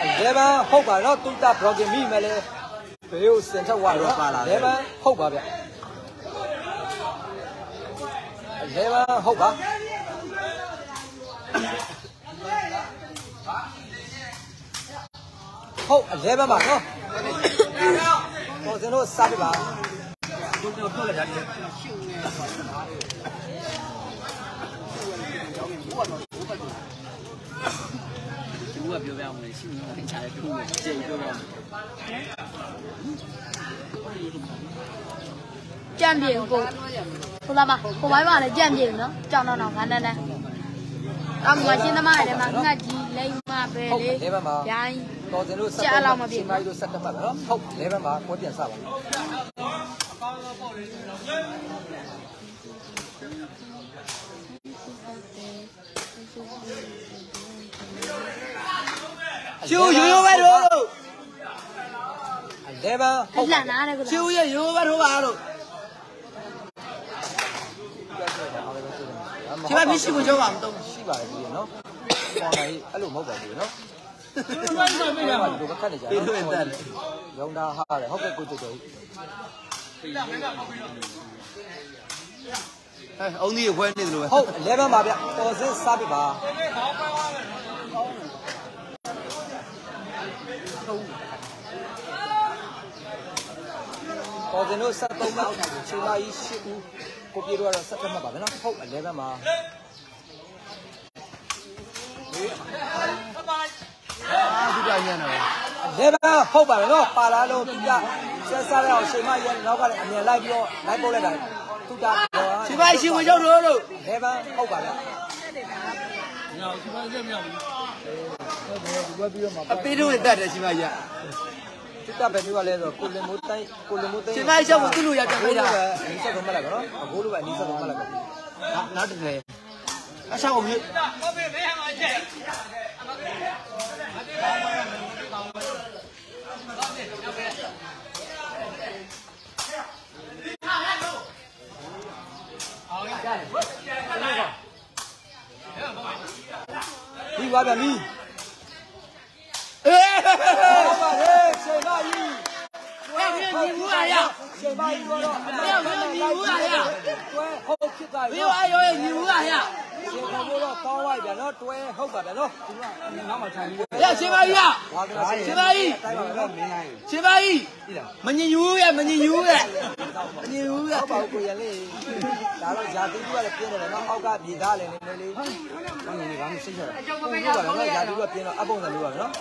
အလဲပါဟုတ်ပါနော်တူတာဘရော့ကင်မိမယ်လေဘေးကိုစင်ထက်ဝါတော့လဲပါဟုတ်ပါဗျ လဲပါဟုတ်ပါဟုတ်အလဲပါပါနော်တော်စင်တို့စားပြပါသူကပြောပြအောင်လေရှင်ကချားတယ်သူကကြိတ်ပြောပြအောင်ကြံ့ပြေကို ဟုတ်လားပါကိုပိုင်းပါလေကြံ့ပြေနော်ကြောင်တော့တော့ငါနဲ့နဲ့အမရှင်းသမားရတယ်မှာငှက်ကြီးလိမ့်မပဲလေဒိုင်းတော်စင်တို့ဆက်ကြားလောက်မပြေရှင်မကြီးတို့ဆက်တက်ပါနော်ဟုတ်လဲပါမှာကိုပြန်စားပါရှူရိုးရိုးပဲတို့လဲပါဟုတ်လှန်နာတယ်ကွာရှူရရိုးပဲတို့ပါတို့ ဒီမှာမရှိဘူးကြောက်ပါမတော့ရှိပါတယ်ဒီနော်ပေါ်နိုင်အဲ့လိုမဟုတ်ပါဘူးနော်ဘယ်လိုလဲမဒီလိုကခတ်နေကြပြေးလို့တက်တယ်ရုံတာဟာတယ်ဟုတ်ကဲ့ကိုကြိုကြိုအဲအုံးကြီးခွဲနေတယ်လို့ပဲဟုတ်လဲပါပါဗျတော်စင်စားပြပါတော်စင်တို့73မှတ်ချိန်မကြီး8ဦး ကိုပြေတော့ဆက်မှတ်ပါဗျနော်ဟုတ်11မှာအာဒီတိုင်းညံ့တယ်လေဘာဟုတ်ပါမယ်နော်ပါလာလို့သူကဆက်စားရအောင်ချိန်မရဲနောက်ကလည်းအမြင်လိုက်ပြီးတော့လိုက်ပို့လိုက်တာသူတာတော့ဒီမှာရှူဝင်ကြောက်တို့တို့လေဘာဟုတ်ပါဗျညာဒီမှာလက်မြောက်ဘူးအပေးတို့တက်တယ်ရှင်မ ကြီးသူကပဲမျိုးကလဲဆိုကိုလင်မိုးတိုင်းကိုလင်မိုးတိုင်းရှင်မကြီးရှောက်ကိုသူ့လူရတက်ပေးတာအနီးဆက်တော့မလာကနော်အကိုလိုပဲအနီးဆက်တော့မလာကနောက်တစ်လေအရှောက်ကိုမြစ်ပြီးသွားပြန်ပြီအေးဟုတ်ပါလေချိန်မ ကြီးဟဲ့ညီဘူးအရာချိန်မကြီးတော့ဟဲ့ညီဘူးအရာတွဲဟုတ်ဖြစ်သွားဘပြီယ်အရောညီဘူးအရာရှင်ကမိုးတော့ကောင်းလိုက်ပြန်နော်တွဲဟုတ်ပါဗျနော်နောက်မှထိုင်ပြီးဟဲ့ရှင်မကြီးဝါကနာရှင်မကြီးတိုင်းပါတော့မင်းနိုင်ရှင်မကြီးမညင်ယူရဲ့မညင်ယူရဲ့မညင်ယူရဲ့ဟုတ်ပါဘူးကိုရလေးဒါတော့ဇာတိကလည်းပြင်းတယ်နော်အောက်ကမြေသားလည်းနည်းနည်းလေးဟုတ်နေဘာမှစိတ်ချတာဟုတ်ပါတော့ဇာတိကပြင်းတော့အပုံစံလိုပါနော်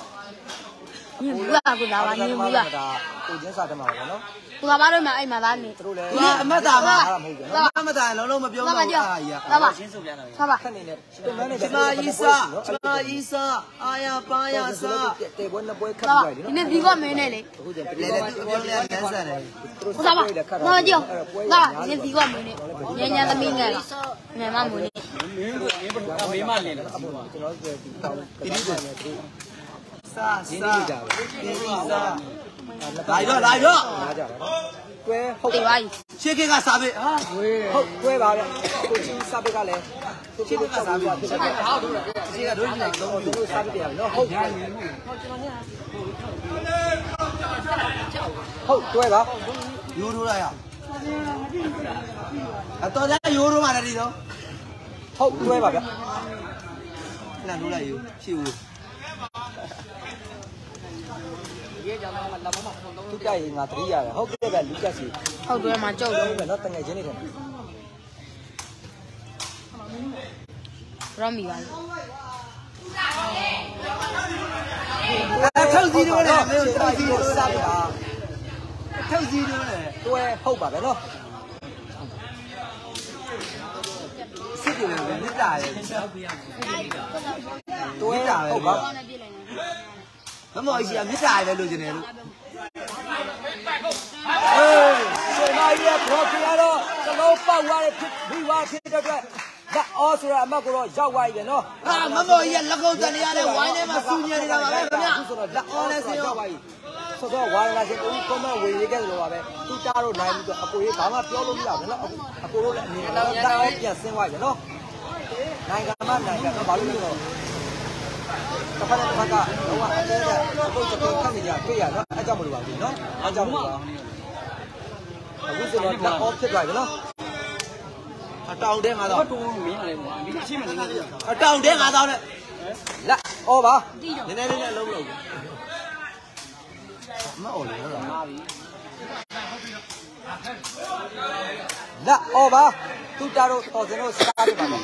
ညင်ဘူးလားကိုသားပါညင်ဘူးလားဒါကိုချင်းစားတယ်မှာပေါ့နော်ကိုသားပါတော့မှအိမ်မှာသားနေသူတို့လည်းဒီကအမတ်တာမှာအားမဟုတ်ဘူးနော်အမတ်တာလုံးလုံးမပြောသားတော့ပါဘူးကြောအားကြီးသားပါရှင်းစုပြန်လာပြီသားပါခက်နေနဲ့တူမန်းနေချမာဤစာချမာဤစာအာယာပါယာစာတေပွဲနှစ်ပွဲခတ်သားပါပြီးဒီနော်နေ့ဒီကမင်းနဲ့လေအခုကျလေလေသူပြောလဲလမ်းဆန်တယ်ကိုသားပါတော့ကြောသားပါဒီနေ့ဒီကမင်းနဲ့ညညသမီးငယ်လားငယ်မမွေးနေမင်းတို့မင်းမလင်းတယ်ကျွန်တော်တို့ဒီကောင်းဒီလိုပဲသူ စာရင်းစာနှီးကြပဲဒီစာလာရောလာရောလာကြတာနော်တွဲဟုတ်တေးပါကြီးရှေ့ခေတ်ကစာပေဟာဟုတ်တွဲပါဗျကိုချင်းစားပစ်ကလည်းသူချင်းကစားပြီးဖြစ်တယ်ဟုတ်တယ်ရှေ့ကတို့လိုက်တော့သူတို့စားပစ်တယ်နော်ဟုတ်ဟုတ်တွဲပါယူထိုးလိုက်ရအတော်ကြယူထိုးမှလည်းဒီတော့ဟုတ်တွဲပါဗျလမ်းထိုးလိုက်ယူရှေ့ဦး သူကြရင်ငါတတိရတယ်ဟုတ်ကဲ့ဗျလူကစီဟုတ်တယ်မှာကြောက်ဟုတော့တ်ပဲနော်တငယ်ချင်းနေတယ်ရောမီပါကြီးအထောက်စီတို့လည်းမင်းတို့ထောက်စီတို့တို့စားပြတာထောက်စီတို့လည်းတွဲဟုတ်ပါပဲနော် စစ်တယ်မြစ်တာရဲ့တွဲဟုတ်ပါကောင်းနေပြည့်လိုက်နေမမော်ကြီးကမြစ်တာရဲ့လို့ကျင်တယ်လို့အေးစေမကြီးရဲ့ပရိုဖီကတော့သလုံးပေါက်သွားတဲ့ဖြစ်ပြီးသွားဖြစ်တဲ့အတွက်လက်အော်ဆိုရအမတ်ကိုတော့ရောက်သွားပြီနော်ဟာမမော်ကြီးကလက်ကုပ်တန်ရတဲ့ဝိုင်းထဲမှာစူညံနေတာပါပဲခင်ဗျာအခုဆိုတော့လက်အော်နဲ့ဆင်းရောက်သွားပြီ ဆိုတော့ဝါရလာချင်းကိုကွန်မန့်ဝေရေးခဲ့တယ်လို့ပါပဲသူတားတော့နိုင်ပြီးတော့အကိုကြီးဘာမှပြောလို့မရဘူးနော်အကိုတို့လည်းအမြင်တော့လက်အော်ပြန်ဆင်းသွားပြီနော်နိုင်ငံမနိုင်ငံတော့ဘာလို့လဲတော့တစ်ဖက်တစ်ဖက်ကတော့အသေးတဲ့အပုတ်တစ်ခုခတ်နေကြတွေ့ရနော်အဲကြောင့်မလို့ပါဘူးနော်အဲကြောင့်မလို့ပါအခုဆိုတော့လက်အော်ဖြစ်သွားပြီနော်အတောင်တဲ9000တော့တိုးမင်းရတယ်ကွာမင်းအချင်းမနေနေတယ်အတောင်တဲ9000နဲ့လက်အော်ပါနည်းနည်းလေးနဲ့လုံးလုံး မအော်လေတော့ပါပြီလက်အော်ပါသူတားတော့တော်စင်တို့စားပြပါမယ်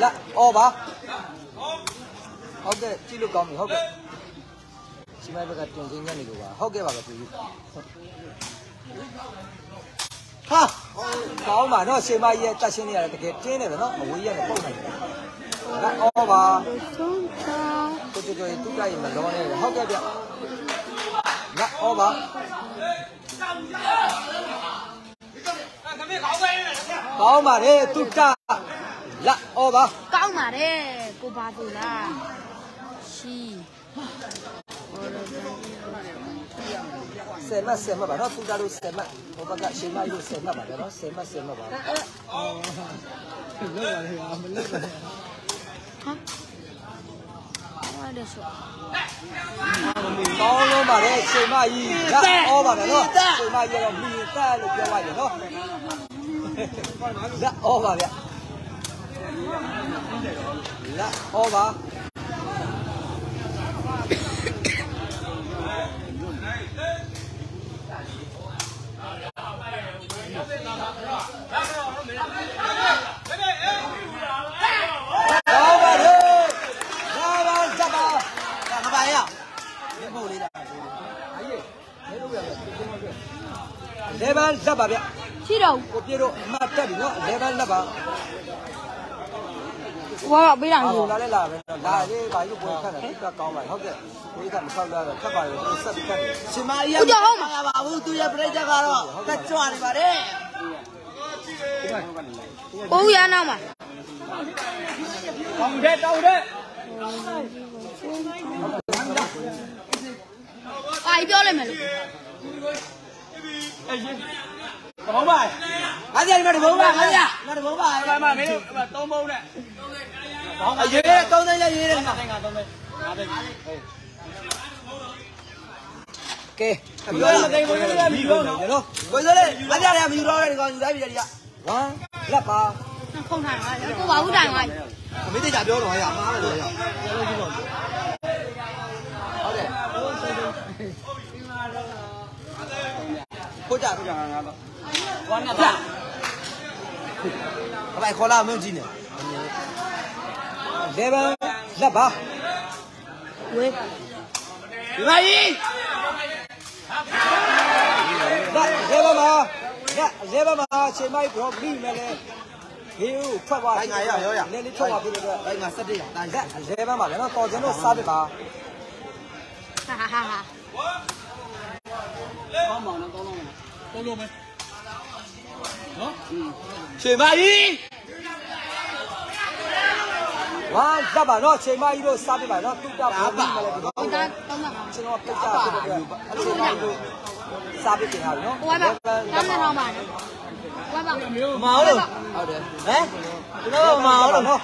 လက်အော်ပါဟုတ်ကဲ့ကြည့်လို့ကောင်းပြီဟုတ်ကဲ့စီမိုင်းဘက်ကတင်စင်းညနေလို့ပါဟုတ်ကဲ့ပါပဲသူကြီးဟာကောင်းပါနော်ရှင်မကြီးရဲ့တက်ရှင်းနေရတယ်တကယ်တင်းတယ်ပဲနော်အဝေးရတယ်ပုံနိုင်တယ် လက်အော်ပါဆုံးချောင်းကိုကြွကြွသူကရင်မလောနဲ့ဟုတ်ကဲ့ဗျလက်အော်ပါကောင်းပါတယ်သူကလက်အော်ပါကောင်းပါတယ်ကိုပါဘူးလားရှိဆယ်မတ်ဆယ်မတ်ပါနော်သူကလို့ဆယ်မတ်ဟိုဘက်ကရှင်မကြီးလို့ဆယ်မတ်ပါဗျာနော်ဆယ်မတ်ဆယ်မတ်ပါ ဟာဟုတ်တယ်ဆိုကောင်းလုံးပါတယ်ရှင်မကြီးလက်အော်ပါဗျာနော်ရှင်မကြီးကတော့မြည်တက်လို့ပြောလိုက်တယ်နော်လက်အော်ပါဗျာလက်အော်ပါ ကောင်းပါလေလာပါဇပါ ငါပါရမင်းပို့လေးတာ လေဘန်ဇပါ ဗျရှိတော့ကိုပြေတော့အမတ်တက်ပြီနော်လေဘန်လက်ပါဟိုကပေးတာအောမျိုး်လာလေလာပဲလာလေဘာလို့ပွဲခတ်တာဒီကကောင်းပါဟုတ်ကဲ့ဒီကမဆောက်လာတော့ခတ်ပါလေဆက်ပြီးခတ်တယ်ရှင်မကြီးကမရပါဘူးသူရဲ့ပြိတ္တကတော့တက်ကြွနေပါတယ်ကိုဦးရနောက်မှာတောင်းတဲ့တောင်းတဲ့အာပြောလိုက်မယ်လို့ ဘောင်းပါအားကြတယ်မတဘုံပါအားကြမတဘုံပါဘာမှမင်းတို့သုံးဘုံနဲ့ဘောင်းအရေးသုံးသိန်းရေးတယ်မှာငါသုံးပဲငါပဲကဲပြောရမသိဘူးလေပြီးတော့နော်နော်ကိုယ်စိုးလေးအားကြတယ်မယူတော့တဲ့ကောင်ယူလိုက်ပြီတည်းကဝမ်လက်ပါခုံထိုင်ပါကိုပါဘူးတိုင်ပါမင်းတိတ်ကြပြောတော့ရမှားတယ်လို့ရဟုတ်တယ်ကိုကြဝါနာတာ အပိုင်ခေါ်လာမင်းကြည့်နေလေဘန်လက်ပါဝေးဒီမကြီးလက်လေဘန်မှာလက်လေဘန်မှာချိန်မိုက်တော့ပြီးမယ်လေဟေးဦးထွက်သွားလေလေးထွက်သွားပြီလို့အဲ့ငါ17ရတာလက်လေဘန်မှာလည်းတော့တော်ကျင်တို့စားပြပါဟာဟာဟာဟာကောင်းပါနော်ကောင်းတော့မယ်ကောင်းလို့မယ် နော်ရှင်မကြီးဝါလက်ပါတော့ချိန်မိုက်တို့စားပြပါတော့တူတာပြီးမယ်လေဒီဒီကောင်သားသုံးတာပါကျွန်တော်ပြကြဖြစ်တဲ့အတွက်အဲ့လိုမျိုးလို့စားပြတင်ထားပြီနော်ဟိုဘက်တောင်းနေတော့ပါနော်ဟိုဘက်မအောင်လို့ဟုတ်တယ်ဟမ်ဒီတော့မအောင်လို့နော်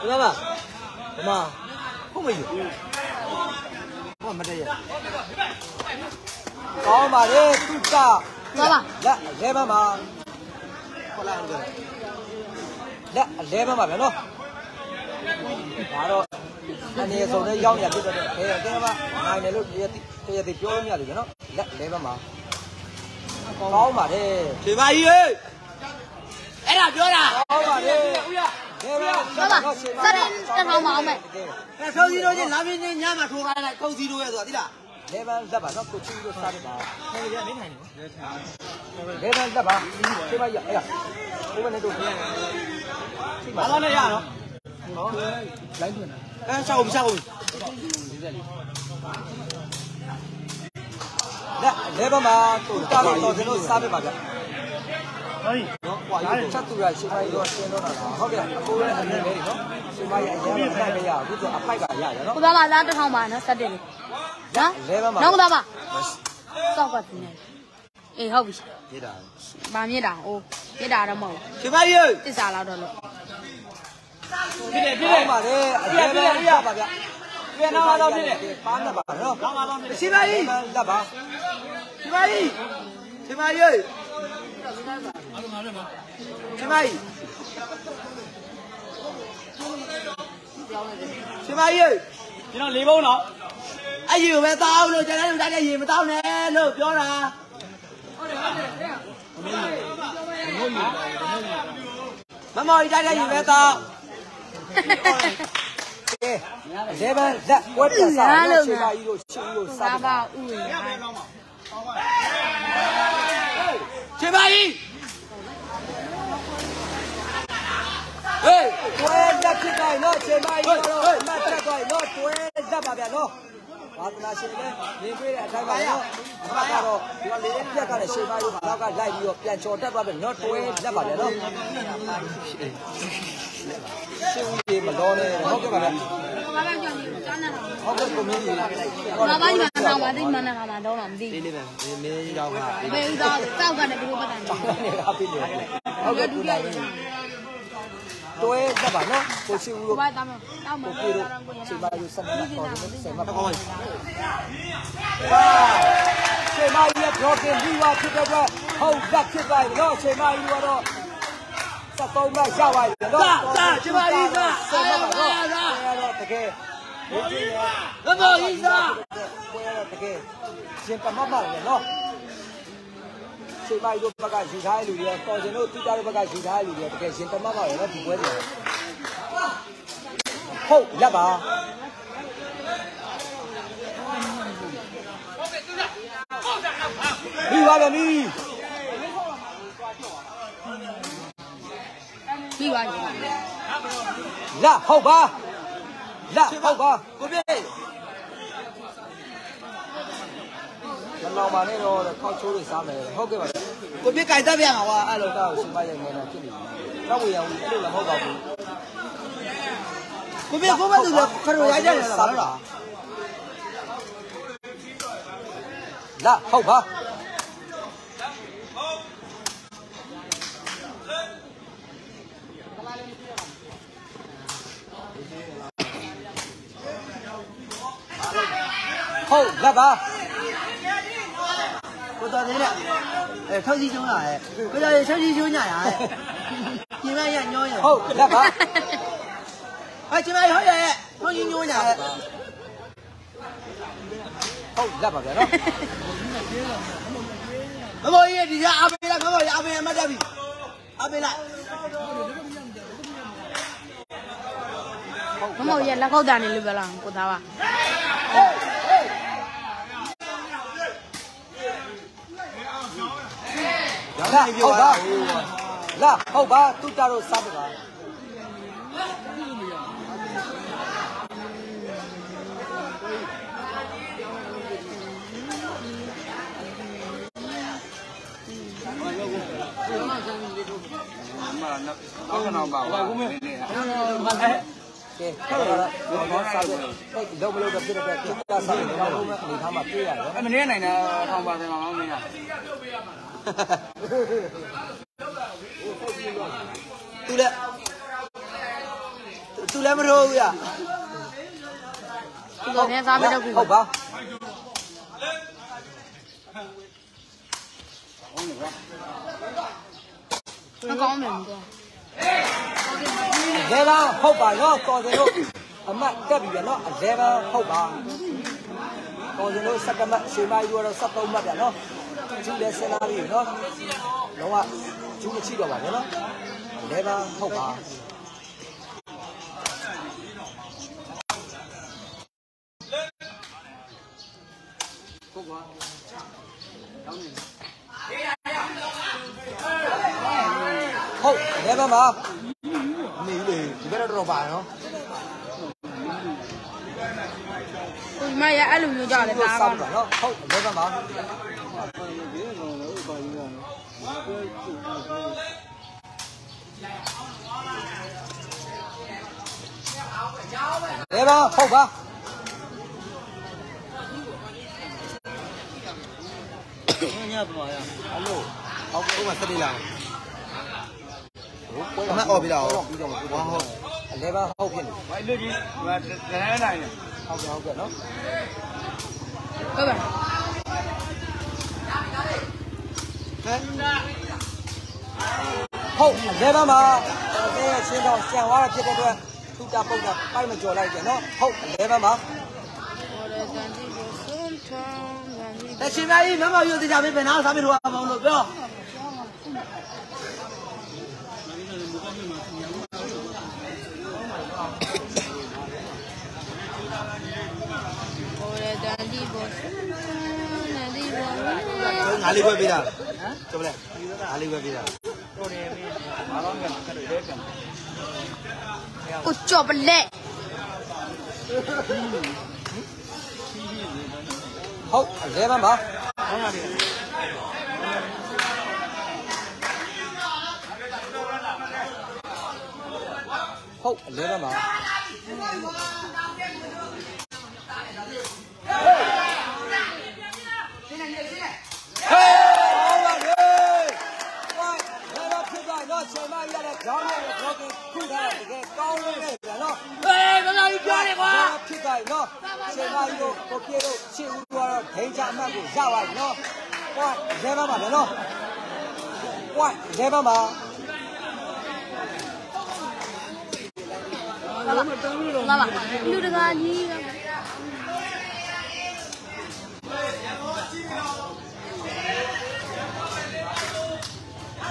ဒီတော့ပါဒီမှာဟုတ်မယူဟောမတည့်ရကောင်းပါလေတူတာ သွားပါလက်လေဘန်မှာခေါ်လာတယ်လက်လေဘန်မှာပဲနော်ဒါတော့အနေဆုံးနဲ့ရောက်နေရဖြစ်တဲ့ခဲအတင်းကနိုင်တယ်လို့တရတိတရတိပြောလို့မရဘူးနော်လက်လေဘန်မှာကောင်းပါလေရှင်မကြီးဟေးအဲ့ဒါပြောတာကောင်းပါလေလေဘန်သွားပါစတဲ့တစ်ထောင်မအောင်မဲ့ကဲဆုံးစီတို့ချင်းလာမင်းချင်းညမှာထိုးခိုင်းလိုက်ကုန်းစီတို့ရဲ့ဆိုတာသိလား လေဘန်လက်ပါနော်ကိုချီလို့စားပြပါနေရမင်းထိုင်နေလေဘန်လက်ပါချိန်မိုက်ရအဲ့ဒါဘုမနဲ့တို့ဘာလို့လဲရတော့လိုင်းထွင်တာအဲရှောက်မရှောက်ဘူးလက်လေဘန်မှာတူတာတော့တော်စင်တို့စားပြပါဗျဟေးနော်ဟွာရေချက်သူရရှင်းလိုက်တော့ရှင်းတော့တာဟုတ်ကဲ့အကိုရဲ့အနေနဲ့နော်ရှင်းမရအရင်ကတိုက်မရဘူးသူအပိုက်ကရရနော်ဟိုဘက်မှာလားတစ်ထောင်ပါနော်စတဲ့လေး နော်နောက်သားပါစောက်ကပြနေအေးဟုတ်ပြီပြေးတာမမြင့်တာအိုးမြင့်တာတော့မဟုတ်ရှင်မကြီးဟေးတစ္ဆာလောက်တော့လို့ဖြစ်တယ်ဖြစ်ပြတယ်ည့်ပါလေအရင်ကရပါဗျပြန်လာတော့ဖြစ်တယ်ပါနေပါနော်ကောင်းပါတော့ဖြစ်တယ်ရှင်မကြီးလက်ပါရှင်မကြီးရှင်မကြီးဟေးရှင်မကြီးရှင်မကြီးဟေးကျွန်တော်လေးဘုံတော့ အယူပဲတောင်းလို့ကျန်တဲ့လူတိုင်းလည်းရေမတောင်းနဲ့လို့ပြောတာမမော်ကြီးတိုင်းလည်းရေပဲတောင်းကဲလေဘန်လက်ဝက်ပြစားလို့ချိန်ပါကြီးလို့ရှင်းလို့စားသာပါပါဥရရှင်မကြီးဟေးတွဲလက်ဖြစ်တိုင်းနော်ချိန်ပါကြီးတော့အမှတ်ချက်တိုင်းနော်တွဲလက်ပါဗျနော် ဝါသနာရှင်လည်းမြင်တွေ့တဲ့အတိုင်းပါနော်အမှတ်ကတော့ဒီကလေးပြက်ကလည်းချိန်ပါကြီးနောက်ကလိုက်ပြီးတော့ပြန်ချော်တက်သွားပြီနော်တွဲလက်ပါဗျနော်ရှင်းဦးကြီးမတော်နဲ့ဟုတ်ကဲ့ပါဗျဘာမှကြောက်နေကြားနေတော့ဟုတ်ကဲ့ကိုမင်းကြီးဘာမှမထောင်ပါသိမှန်းနဲ့ခါမှတော့တော့မသိလေးလေးပဲမင်းရောက်ပါဘယ်ဥသောတောက်ကနေဒီလိုပတ်တယ်နေတာပြနေဟုတ်ကဲ့ကိုနိုင် တွဲလက်ပါနော်ကိုရှိဦးတို့ဘာတောင်းတောင်းမကိုလို့ပြေတို့ချိန်ပါယူဆက်နေတာတော်တယ်ဆက်မှာကောပါင်းပါချိန်မကြီးရဲ့ပြောတင်ပြီးသွားဖြစ်တဲ့အတွက်ဟုတ်လက်ဖြစ်သွားပြီနော်ချိန်မကြီးကတော့စက်သုံးမှရပါပြီနော်ဆက်ပါပါနော်တော့တကယ်ဘုရားမမော်ကြီးစားပွဲတော့တကယ်ရှင်ပမတ်ပါလေနော် ချိန်မကြီးတို့ဘက်ကယူထားတဲ့လူတွေတော်ရှင်တို့တိကျတဲ့ဘက်ကယူထားတဲ့လူတွေတကယ်ရှင်ပမတ်ပါလေ နော်ဒီပွဲတွေဟုတ်လက်ပါပြီးပါပြီပြီးသွားပြီလာဟုတ်ပါလာဟုတ်ပါကိုပြေမလောင်ပါနဲ့တော့ခောက်ချိုးတွေစားမယ်ဟုတ်ကဲ့ပါဗျကိုပြေကြိုက်တတ်ပြန်ပါကွာအဲ့လိုတော့ရှင်မရဲ့ငယ်လာဖြစ်နေပြီတော့ဝေရအောင်အဲ့လိုလည်းမဟုတ်ပါဘူးကိုပြေကိုမသူလည်းခရိုရိုက်ကြတယ်လားလားလာဟုတ်ပါဟုတ်လက်ပါ ကိုတော်သေးတဲ့အဲထောက်စီကျုံးလာရဲ့ကိုတော်ရေထောက်စီကျုံးညာရရဲ့ညီမရညောရဲ့ဟုတ်လက်ပါအဲညီမရဟုတ်ရဲ့ထောက်စီညောညာရဲ့ဟုတ်လက်ပါဗျာနော်မမော်ကြီးဒီကအမေလားမမော်ကြီးအမေအမတ်တက်ပြီအပေးလိုက်မမရလက်ခောက်တာနေလို့ပြောလားကိုသားပါ ရောင်း လာနေပြောဟုတ်တာပါလာဟုတ်ပါသူကြတော့စားပါမှာနောက်ကတော့ပါပါနေနေကဲဟုတ်လားတော့စားတယ်တော့မလို့တော့ပြတဲ့ပြတာစားတယ်တော့ဘုမအနေထားမှာပြေးရတယ်အမနေနိုင်တာထောင်ပါတယ်မှာမင်းက သူလည်းသူလည်းမထိုးဘူးရဒီကောင်နဲ့စားမတော့ဘူးဟုတ်ပါမကောင်းမယ်တော့လေပါဟုတ်ပါရောတော်စင်တို့အမတ်တက်ပြီဗျနော်အလေပါဟုတ်ပါတော်စင်တို့စက်ကမတ်ရှေမကြီးတို့ကတော့73မှတ်ဗျနော် ကျူလည်းစဉ်းစားပြီးနော်တော့ကကျူမချိတော့ပါဗျနော်လေပါဟုတ်ပါဟုတ်ကွာတောင်းနေဟုတ်လေပါမှာနေလေဒီဘက်တော့ပါနော်ဒီမရအဲ့လိုမျိုးကြောက်လဲတို့သားစားကောင်းပါနော် ဟုတ်လေပါမှာလေပါဟုတ်ပါညပမာရအလို့ဟောက်ကိုမစတိလာအမအော်ပြီလားပြီးတော့ပြီးဝါတော့ဟုတ် အလဲပါဟုတ်ဖြစ်နေဘာလို့ကြီးဘာတန်းနိုင်လဲဟုတ်ကဲ့ဟုတ်ကဲ့နော်ဟုတ်ပါဟမ်ဟုတ်လဲပါမှာအဲရှင်းတော့ဆန်သွားတာဖြစ်တဲ့အတွက်သူတာပုတ်တာပိုက်မကြော်လိုက်ကြနော်ဟုတ်လဲပါမှာတချင်မကြီးမမရုပ်သေးကြပြီဘယ်နာစားမလို့အောင်လို့ပြောငါလေးဝယ်ပေးတာကျုပ်လဲငါလေးဝယ်ပေး တာကိုကြော်ပလက်ဟုတ်လဲပါမှာဟုတ်လဲပါမှာဟေးဟုတ်ပါလေဝိုင်းလဲပါဖြစ်သွားတော့ချိန်မ ရတဲ့ခေါင်းနဲ့တော့ခုထားတကယ်ကောင်းနေတယ်ဗျာနော်ဟေးမမကြီးပြောတယ်ကွာဖြစ်သွားပြီနော်ချိန်မကြီးတို့ကိုပြေတို့ရှေ့ဦးတော့ဒိန်ချအမှတ်ကိုရပါပြီနော်ဝိုင်းလဲပါမှာနော်ဝိုင်းလဲပါမှာမမလူတကာကြီးက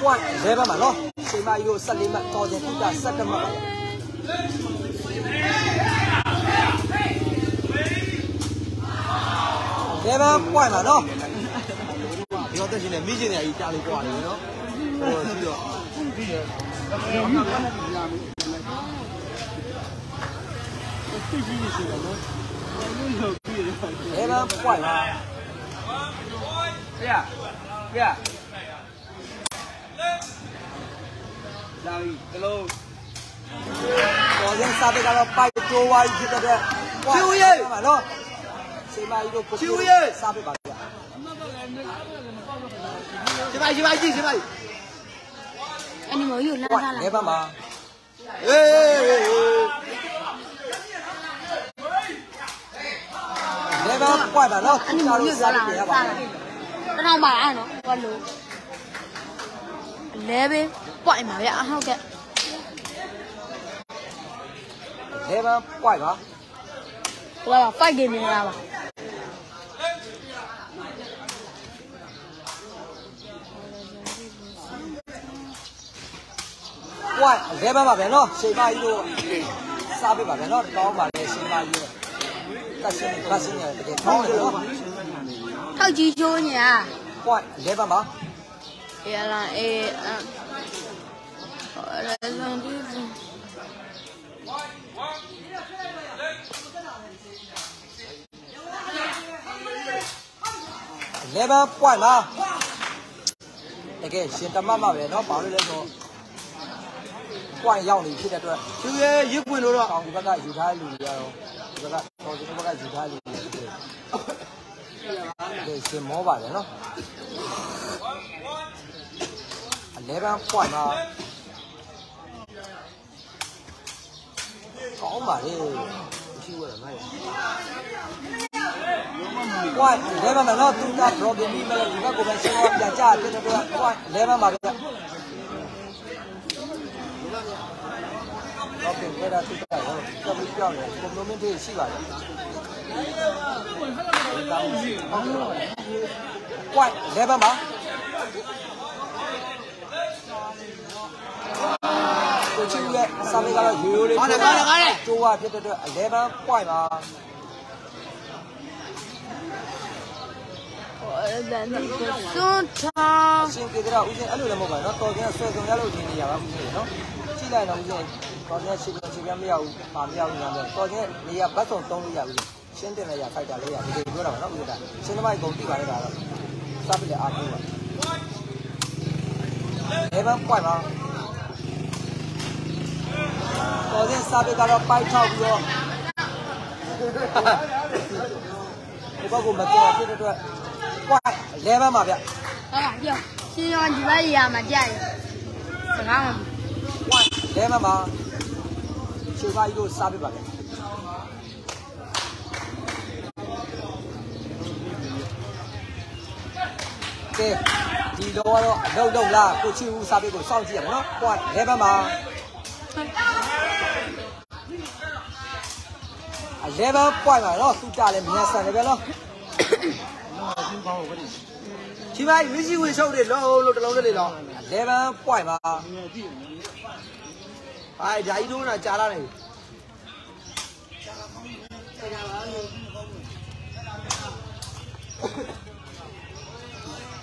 ဝိုင်းလဲပါမှာနော်ချိန်မကြီးတို့14မှတ်တော်တယ်ခုက17မှတ်ပါလဲပါပွိုင်းပါနော်ဒီတော့တက်ရှင်နဲ့မိရှင်နေအကြီးကြား လေးပွားနေပြီနော်ဟိုပြီးတော့လဲပါပွိုင်းပါပြပြလာပြီကလုံးတော်ရင်စားတဲ့ကတော့ပိုက်တိုးဝါးကြီးဖြစ်တဲ့ဝိုင်းပါနော်ချိန်မကြီးတို့ကိုပြေစားပေးပါဗျာရှင်မကြီးရှင်မကြီးရှင်မကြီးအနီမောကြီးကိုလမ်းဝိုင်းထားလာလဲပါမှာအေးအေးလဲပါပွိုင်းပါနော်အနီမောကြီးကိုစားလာပေးရလာပါတထောင်ပါအဲ့နော်ဘာလို့လဲပဲ ပွိုင်ပါဗျာဟုတ်ကဲ့လဲပါပွိုင်းပါဟိုကဖိုက်ဂိမ်းနေတာပါ point 11ပါဗျာနော်ချိန်မကြီးတို့စားပေးပါဗျာနော်ကောင်းပါလေချိန်မကြီးတို့တက်ရှင်ဘတ်ရှင်ရတကယ်ကောင်းတယ်နော်ထောက်ကြီးချိုးညာ point 11ပါအေးလားအေးအမ်ဟောရ လွန်ဒီစ 11 point ပါတကယ်ရှင်တမတ်မပဲเนาะဘာလို့လဲဆိုတော့ point ရောက်နေဖြစ်တဲ့အတွက် သူရဲ့ရစ်ပွင့်လို့တော့ ကောင်ဒီဘက်ကယူထားလူတွေကတော့ဒီဘက်ကတော်ဒီဘက်ကယူထားလူတွေဖြစ်တယ်ဒီရှင်မောပါတယ်เนาะ11 point ပါ ကောင်းပါလေရှိရမှာ point 11မှာတော့သူက problem ပြီးမဲ့ဒီဘက်ကိုပဲရှင်းတော့ပြန်ကြတဲ့အတွက် point 11ပါဗျဟုတ်ကဲ့အဲ့ဒါသူကရောတော့ပြီးပြောင်းတယ် commitment တွေရှိပါတယ် point 11ပါ ကိုချီရဲ့စာမေးကတော့ရိုးရိုးလေးကျိုးကဖြစ်တဲ့အတွက်11 point ပါ ဟောရတဲ့ဒီစွန်ထော အရှင်ကေကရာဦးစင်အဲ့လိုလည်းမဟုတ်ပါဘူးเนาะတော်ကဆွဲစုံရလို့ထင်နေရပါဦးစင်เนาะကြည့်လိုက်တော့ဦးစင်တော်ကရှင်းရှင်းပြမရဘူးပါမရဘူးညာတော့တော်ကနေရာဘတ်ဆောင်တုံးလို့ရပြီရှင်းတင်လိုက်ရဖိုက်တာလေးရဒီလိုပြောတာပါเนาะဦးတာရှင်းသမိုင်းကုန်တိပါလေဒါတော့စပ်ပြီးအားကိုးပါဘယ်ဘ က်ပွိုင်ပါတော်ကစပ်ပြီးကတော့ပိုက်ထောက်ပြီးတော့ဒီဘက်ကမတော်ဖြစ်တဲ့အတွက်ပွိုင်လဲဘက်မှာဗျဟာပြောရှင်ရောဒီဘက်ရမှာကြိုက်စကားမလဲမမခြေပါကြီးကိုစားပြပါမယ်ကဲဒီတော့ကတော့အလုံးလုံးလားကိုချီဦးစားပြကိုစောင့်ကြည့်ရမယ်နော်ဟိုကလဲမ မအလဲမပွိုင်ပါတော့သူကြလည်းမြန်ဆန်တယ်ပဲနော်ချီမိုင်းမရှိဝင်ရှုပ်တယ်လုံးလို့တလုံးလေးလေတော့အလဲမပွိုင်ပါဟာဓာကြီးတို့ကကြားလာနေ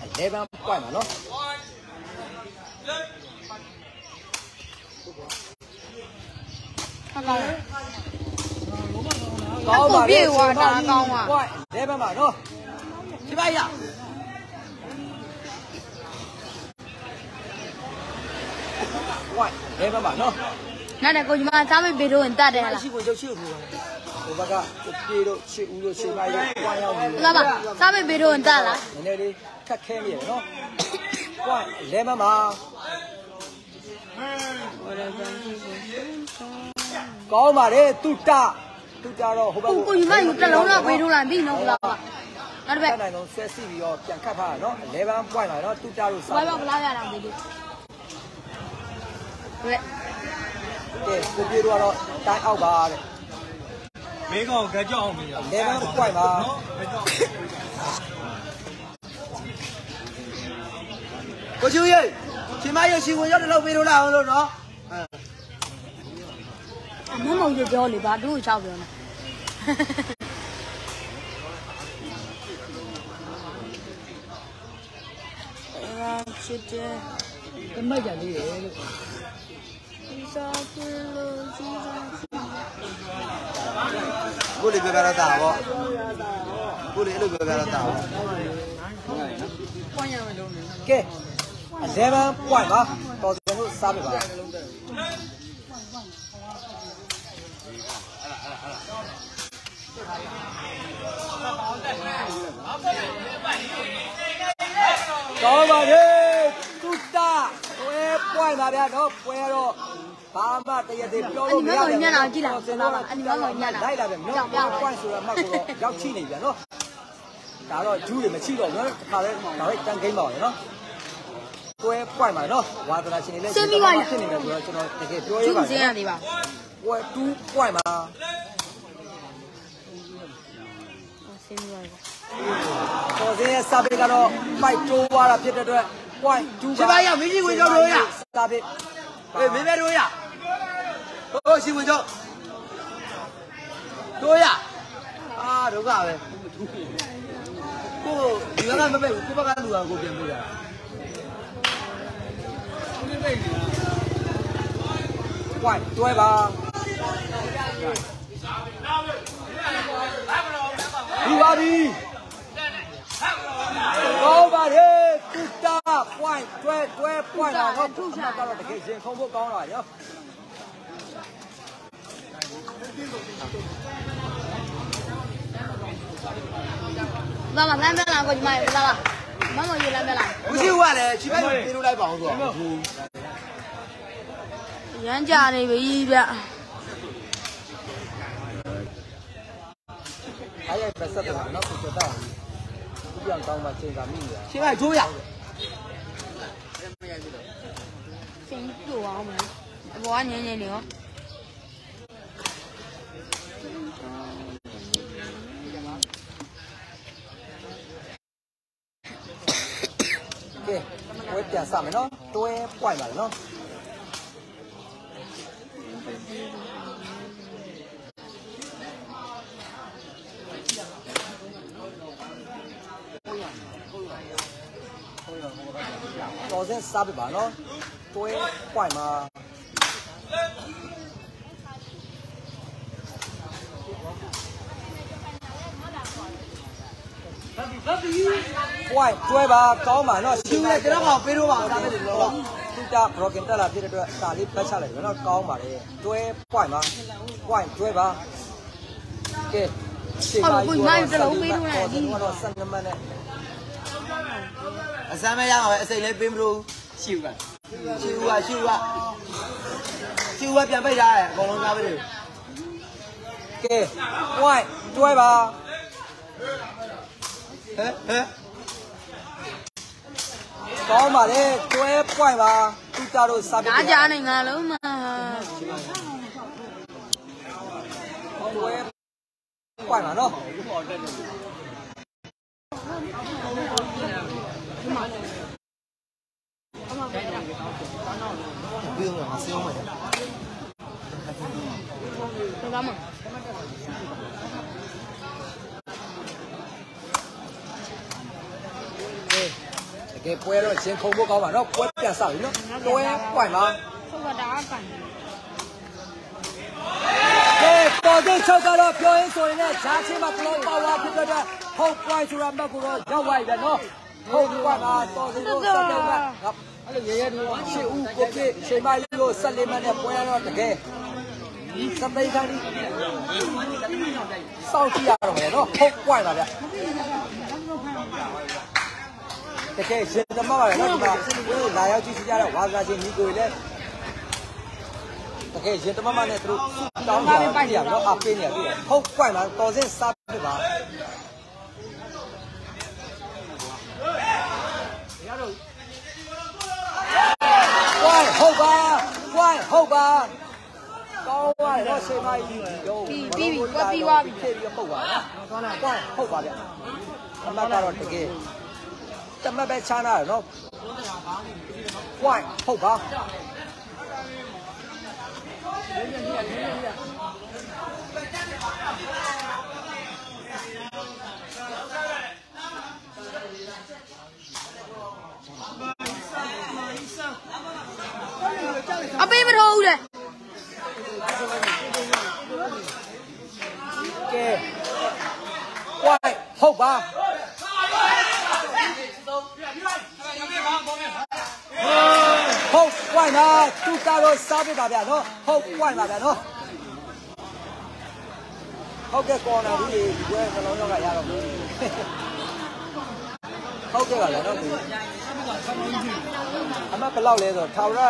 အလဲမပွိုင်ပါနော်ဟာကောင်း ကောင်းပါလေပြေဝါတာကောင်းပါပွိုင်လဲမမနော်ချီမိုင်းရပွိုင်လဲမမနော်နားနဲ့ကိုကြီးမစားမပေးတော့ရင်တတ်တယ်ဟလားရှိကိုရုပ်ရှိကိုဟိုဘက်ကပြေတို့ချစ်ဦးတို့ချစ်လိုက်တို့ပွိုင်ရောက်နေလာပါစားမပေးတော့ရင်တတ်လားနည်းနည်းလေးခက်ခဲနေရနော်ပွိုင်လဲမမကောင်းပါလေတုတ တုတတော့ဟိုဘက်ကိုကိုကြီးမယူတစ်လုံးတော့ပေးတော့လားပြီးနော်လားပါနောက်တစ်တပတ်က်နိုင်လုံးဆွဲစီပြီးတော့ပြန်ခတ်ထားတာနော်11 point ပါနော်တုတတို့ဘာစားဘာဘလားရတာမေးလို့ဘယ်ကဲကိုပြေတို့ကတော့တိုင်းအောက်ပါတဲ့မင်းကောင်ကြကြောက်အောင်မင်း11 point ပါကိုချီရဲ့ချီမိုင်းရရှိဝင်ရောက်တလုံးပေးလို့လားအောင်လို့နော် မမုံပြောလေဘာတို့ချောက်ပြောနေအဲချစ်တယ်တမိုက်ကြလေးလေလို့စားပြလို့ကြည့်တာကိုလေးပြောပြတော့တာပေါ့ကိုလေးအဲ့လိုပြောပြတော့တာပေါ့ကဲ11 point ပါတော်စံတို့စားပြပါ ကောင်းပါလေတုတပွဲပွိုင်ပါဗျာနော်ပွဲတော့ဘာမှတရသေးပြောလို့မရဘူးလိုက်လာဗျနော်ပွိုင်ဆိုတော့မှတ်ကိုတော့ရောက်ချိနေပြန်နော်ဒါတော့ဂျူးတွေမချိတော့ဘူးနော်ခါလဲဒါပဲတန်ကိန်းပါဦးနော်ပွဲပွိုင်ပါနော်ဝါသနာရှင်တွေလည်းဖြစ်နေတယ်ဆိုတော့ကျွန်တော်တကယ်ပြောရကျူးပါစင်းရသေးပါပွဲ2ပွိုင်ပါ စင်းပြီးပါတော်စင်းရဲ့စာပေကတော့ fight တိုးသွားတာဖြစ်တဲ့အတွက် point 2ချီမိုင်းရမရှိဝင်ရောက်လို့ရစာပေအေးမင်းမဲတို့ရဟိုရှိဝင်ချုပ်တို့ရအာဒုက္ခပဲကိုဒီကမပဲဘူးကိုဘက်ကလူကကိုပြန်ပေးတာဝိုင်းတွဲပါဒီပါပြီကောင်းပါလေတူတာဝိုင်းတွဲတွဲပွို င်းတော့ထုချကတော့တကယ်ရင်ခုံဖို့ကောင်းတာရောလာမလမ်းမလားကိုဒီမလာလာမမရေလမ်းမလားဘူးရှိဦးကလည်းခြေပဲပေးလို့လိုက်ပါအောင်ဆိုတော့ဘူး ရမ်းကြနေပြီဗျအားရပဲဆက်တယ်နော်ကိုစတာဒီပြန်ကောင်းမှချိန်စာမိနေတာရှင်းလိုက်ဂျိုးရစင်ပြိုအောင်မယ်အပေါ်ကငင်းငင်းနေရော ကဲဝဲပြန်စမယ်နော် တွဲပွိုင်းပါလေနော်တော်စင်စားပြပါနော်တွဲပွိုင်းမှာပွိုင်းတွဲပါကောင်းပါနော်ရှင်းလိုက်ကျွန်တော်ကပေးလို့ပါအောင်ဒါပဲလေတော့သူတာ broken တက်လာဖြစ်တဲ့အတွက်ဒါလေးပတ်ချလိုက်တယ်နော်ကောင်းပါလေတွဲ point ပါ point တွဲပါကဲချိန်ပါယူတော့12မှတ်နဲ့ အစမ်းမရမှာပဲအစိမ့်လေးပေးမလို့ရှိဦးကရှိဦးကရှိဦးကရှိဦးကပြန်ပိတ်ထားတယ်အကုန်လုံးသားပဲလေကဲ point တွဲပါဟဲ့ဟဲ့ကောင်းပါလေတွဲ point ပါသူတာတို့စာပြဒါကြနေငါလုံးမတွဲ point ပါနော်ပြီးတော့ ငါစေအောင်မယ်ဘာမှတကယ်ပွဲတော့ရှင်ခုံဖို့ကောင်းပါနော်ပွဲပြန်စပြီနော်တွဲ point ပါဟုတ်ကဒါကန်ကဲ တော်တဲ့ချုပ်ကတော့ပြောရင်းဆိုရင်လည်းဈာချင်းမှာဘလော့ပါဝါဖြစ်တဲ့ဟုတ် point ဆိုတာမှတ်ကိုတော့ရောက်သွားပြီဗျနော်ဟုတ် point ပါတော်တဲ့တို့ဆက်တော့ကအဲ့လိုရဲရဲတို့ရှေ့ဦးကိုပြည့်ချိန်မကြီးတို့ဆက်လေးမှတ်နဲ့ပွဲတော့တကယ်စပိတ်ခန်းကြီးစောင့်ကြည့်ရတော့မယ်နော်ဟုတ် point ပါဗျတကယ်ရှင်သမပါပဲနော်ဒီမှာလာရောက်ကြည့်ကြတဲ့ဝါစာချင်းညီကိုလည်း တကယ်ရှင်သမမနဲ့သူတို့တောင်းကြပြရတော့အပေးနေရတယ်ဟုတ် point ပါတော်စင်းစားပြပါဝိုင်းဟုတ်ပါဝိုင်းဟုတ်ပါကောင်းပါတော့ချိန်မကြီးတော့ဖြစ်ပြီးပုတ်ပါနော်ဝိုင်းဟုတ်ပါဗျအမကတော့တကယ်တမက်ပဲချားနာရနော်ဝိုင်းဟုတ်ပါ အပေးမထိုးဘူးလေကဲဝိုင်းဟုတ်ပါဟု တ်ဝိုင်းပါသူကတော့စားပြပါဗျာနော်ဟုတ်ဝိုင်းပါဗျာနော်ဟုတ်ကဲ့ကော်နာဘူးလေဒီကွဲနှလုံးရောက်ကရတော့ဘူးဟုတ်ကဲ့ပါဗျာနော်ဒီအမဘယ်လောက်လဲဆိုတော့ထာဝရ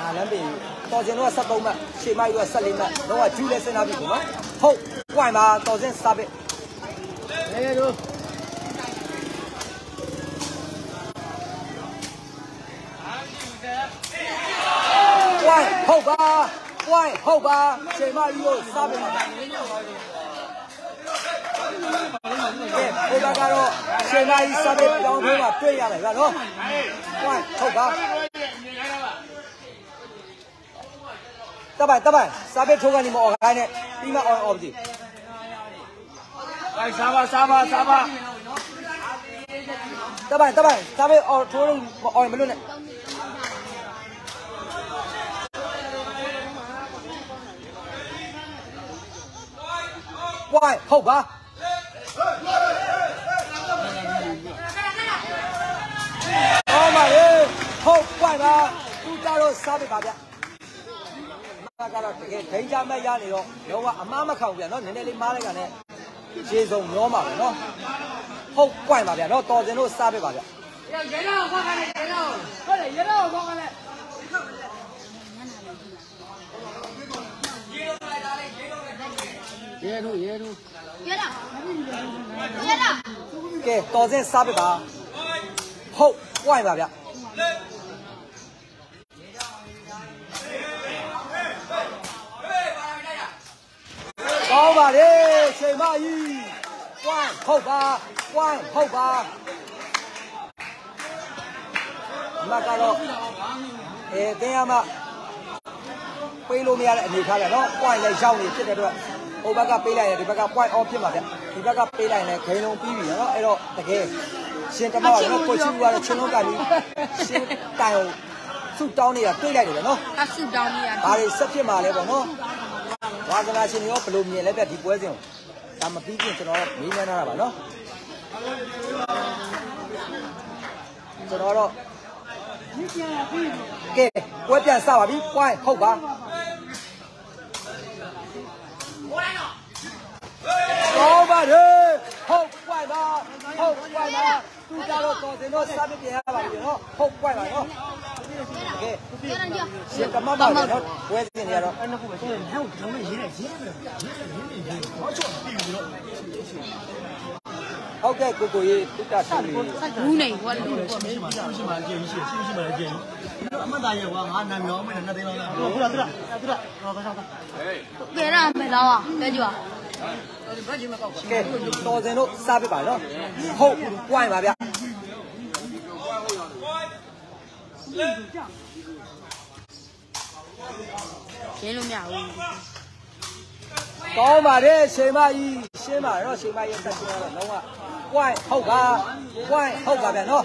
နာလမ်းပြင်တော်စင်တော့73မှတ်ရှေမိုက်တော့14မှတ်တော့ကဂျူးလဲစဉ်းစားပြီပေါ့နော်ဟုတ်ဝိုင်းပါတော်စင်စားပြရဲရဲတို့ ဟုတ်ပါဝိုင်းဟုတ်ပါချိန်မကြီးကိုစားပြန်ပါဟိုဘက်ကတော့ရှင်သာကြီးစတဲ့ပြောင်းပြီးမှတွေ့ရတယ်ဗျာနော်။ဟုတ်ဟုတ်ပါ။တပိုင်တပိုင်စားပေးထိုးကနေမအော်ခိုင်းနဲ့ပြီးမှအော်အော်ပြီ။ဟိုစားပါစားပါစားပါ။တပိုင်တပိုင်စားပေးအော်ထိုးလို့အော်မလို့နဲ့။ ဝိုင်းဟုတ်ပါအော်မလေးဟုတ်ဝိုင်းပါသူကြတော့စားပဲပါဗျမကတော့တကယ်ဒိန်ကြမဲ့ရနေတော့လောကအမားမခံဘူးဗျာနော်နည်းနည်းလေးမားလိုက်ကနေခြေစုံမျောမှာပဲနော်ဟုတ်ဝိုင်းပါဗျာနော်တော်စင်တို့စားပဲပါဗျာရဲတို့ရဲတို့ရတာ ရတာကဲတော်စင်စားပဲပါဟုတ်ဝိုင်းပါဗျာကောင်းပါလေချိန်မကြီးဝိုင်းဟုတ်ပါဝိုင်းဟုတ်ပါဒီမှာကတော့အဲတင်းရမပေးလို့မရတဲ့အနေထားဗျာနော် point လည်းရောက်နေဖြစ်တဲ့အတွက် ဟိုဘက်ကပေးလိုက်ရင်ဒီဘက်က point off ဖြစ်မှာဗျဒီဘက်ကပေးလိုက်ရင်လည်းဂိမ်းလုံးပြီးပြီနော်အဲ့တော့တကယ်ရှင်တမောက်နော်ကိုချီကတော့ချင်းလုံးကန်ပြီးရှင်တိုင်ကိုသူ့တောင်းနေတာတွေးလိုက်တယ်ဗျနော်အဆုတောင်းကြီးရဘာတွေဆက်ဖြစ်မှာလဲပေါ့နော်ဝါသနာရှင်တွေရောဘယ်လိုမြင်လဲဗျဒီပွဲစဉ်ကိုဒါမပြီးပြင်ကျွန်တော်မေးမြန်းထားတာပါနော်ကျွန်တော်တော့ကဲပွဲပြန်စပါပြီ point ဟုတ်ပါ ကောင်းပါလေဟုတ်ပွိုင်ပါဟုတ်ပွိုင်ပါသူကြတော့တော်စင်တော့စားပြပြန်ရပါပြီနော်ဟုတ်ပွိုင်ပါနော်ကဲရတာကြရှင်ကမပါလေနော်ပွဲစဉ်တွေကတော့ဟုတ်ကဲ့ကိုကိုကြီးတုတ္တရှင်ကြီးဘူးနေဟောလူရှိမှရှိမှကြည့်ရှိရှိရှိမှကြည့်အမှတ်သားရဲ့ကွာငါနာမည်အောင်မနဲ့နှစ်သိန်းလောက်ဟုတ်လားဟုတ်လားဟုတ်လားဟောကောင်းကောင်းကဲရမယ်တော့တဲကြွာ ကဲတော်စင်တို့စားပြပါနော်ဟုတ်ပွိုင်ပါဗျရင်းလို့မရဘူးကောင်းပါတယ်ရှင်မကြီးရှင်းပါတော့ရှင်မကြီးတက်ရှင်တော့လုံးဝပွိုင်ဟုတ်ပါပွိုင်ဟုတ်ပါဗျနော်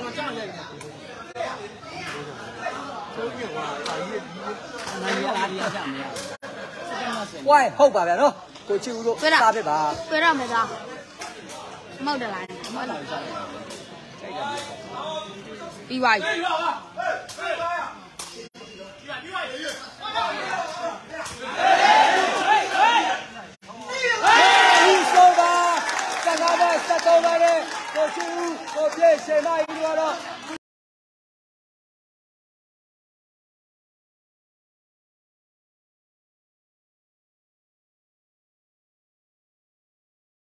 နိုင်ရလားဒီရကြမရပွိုင်ဟုတ်ပါဗျနော် ကိုချီဦးတို့စားပြပါကဲရမယ်တော့မောက်တယ်လားမောက်တယ်ပြီးပါပြီဒီဆိုပါစကားပါစက်တော့ပါလေကိုချီဦးကိုပြေရှင်မကြီးတို့ကတော့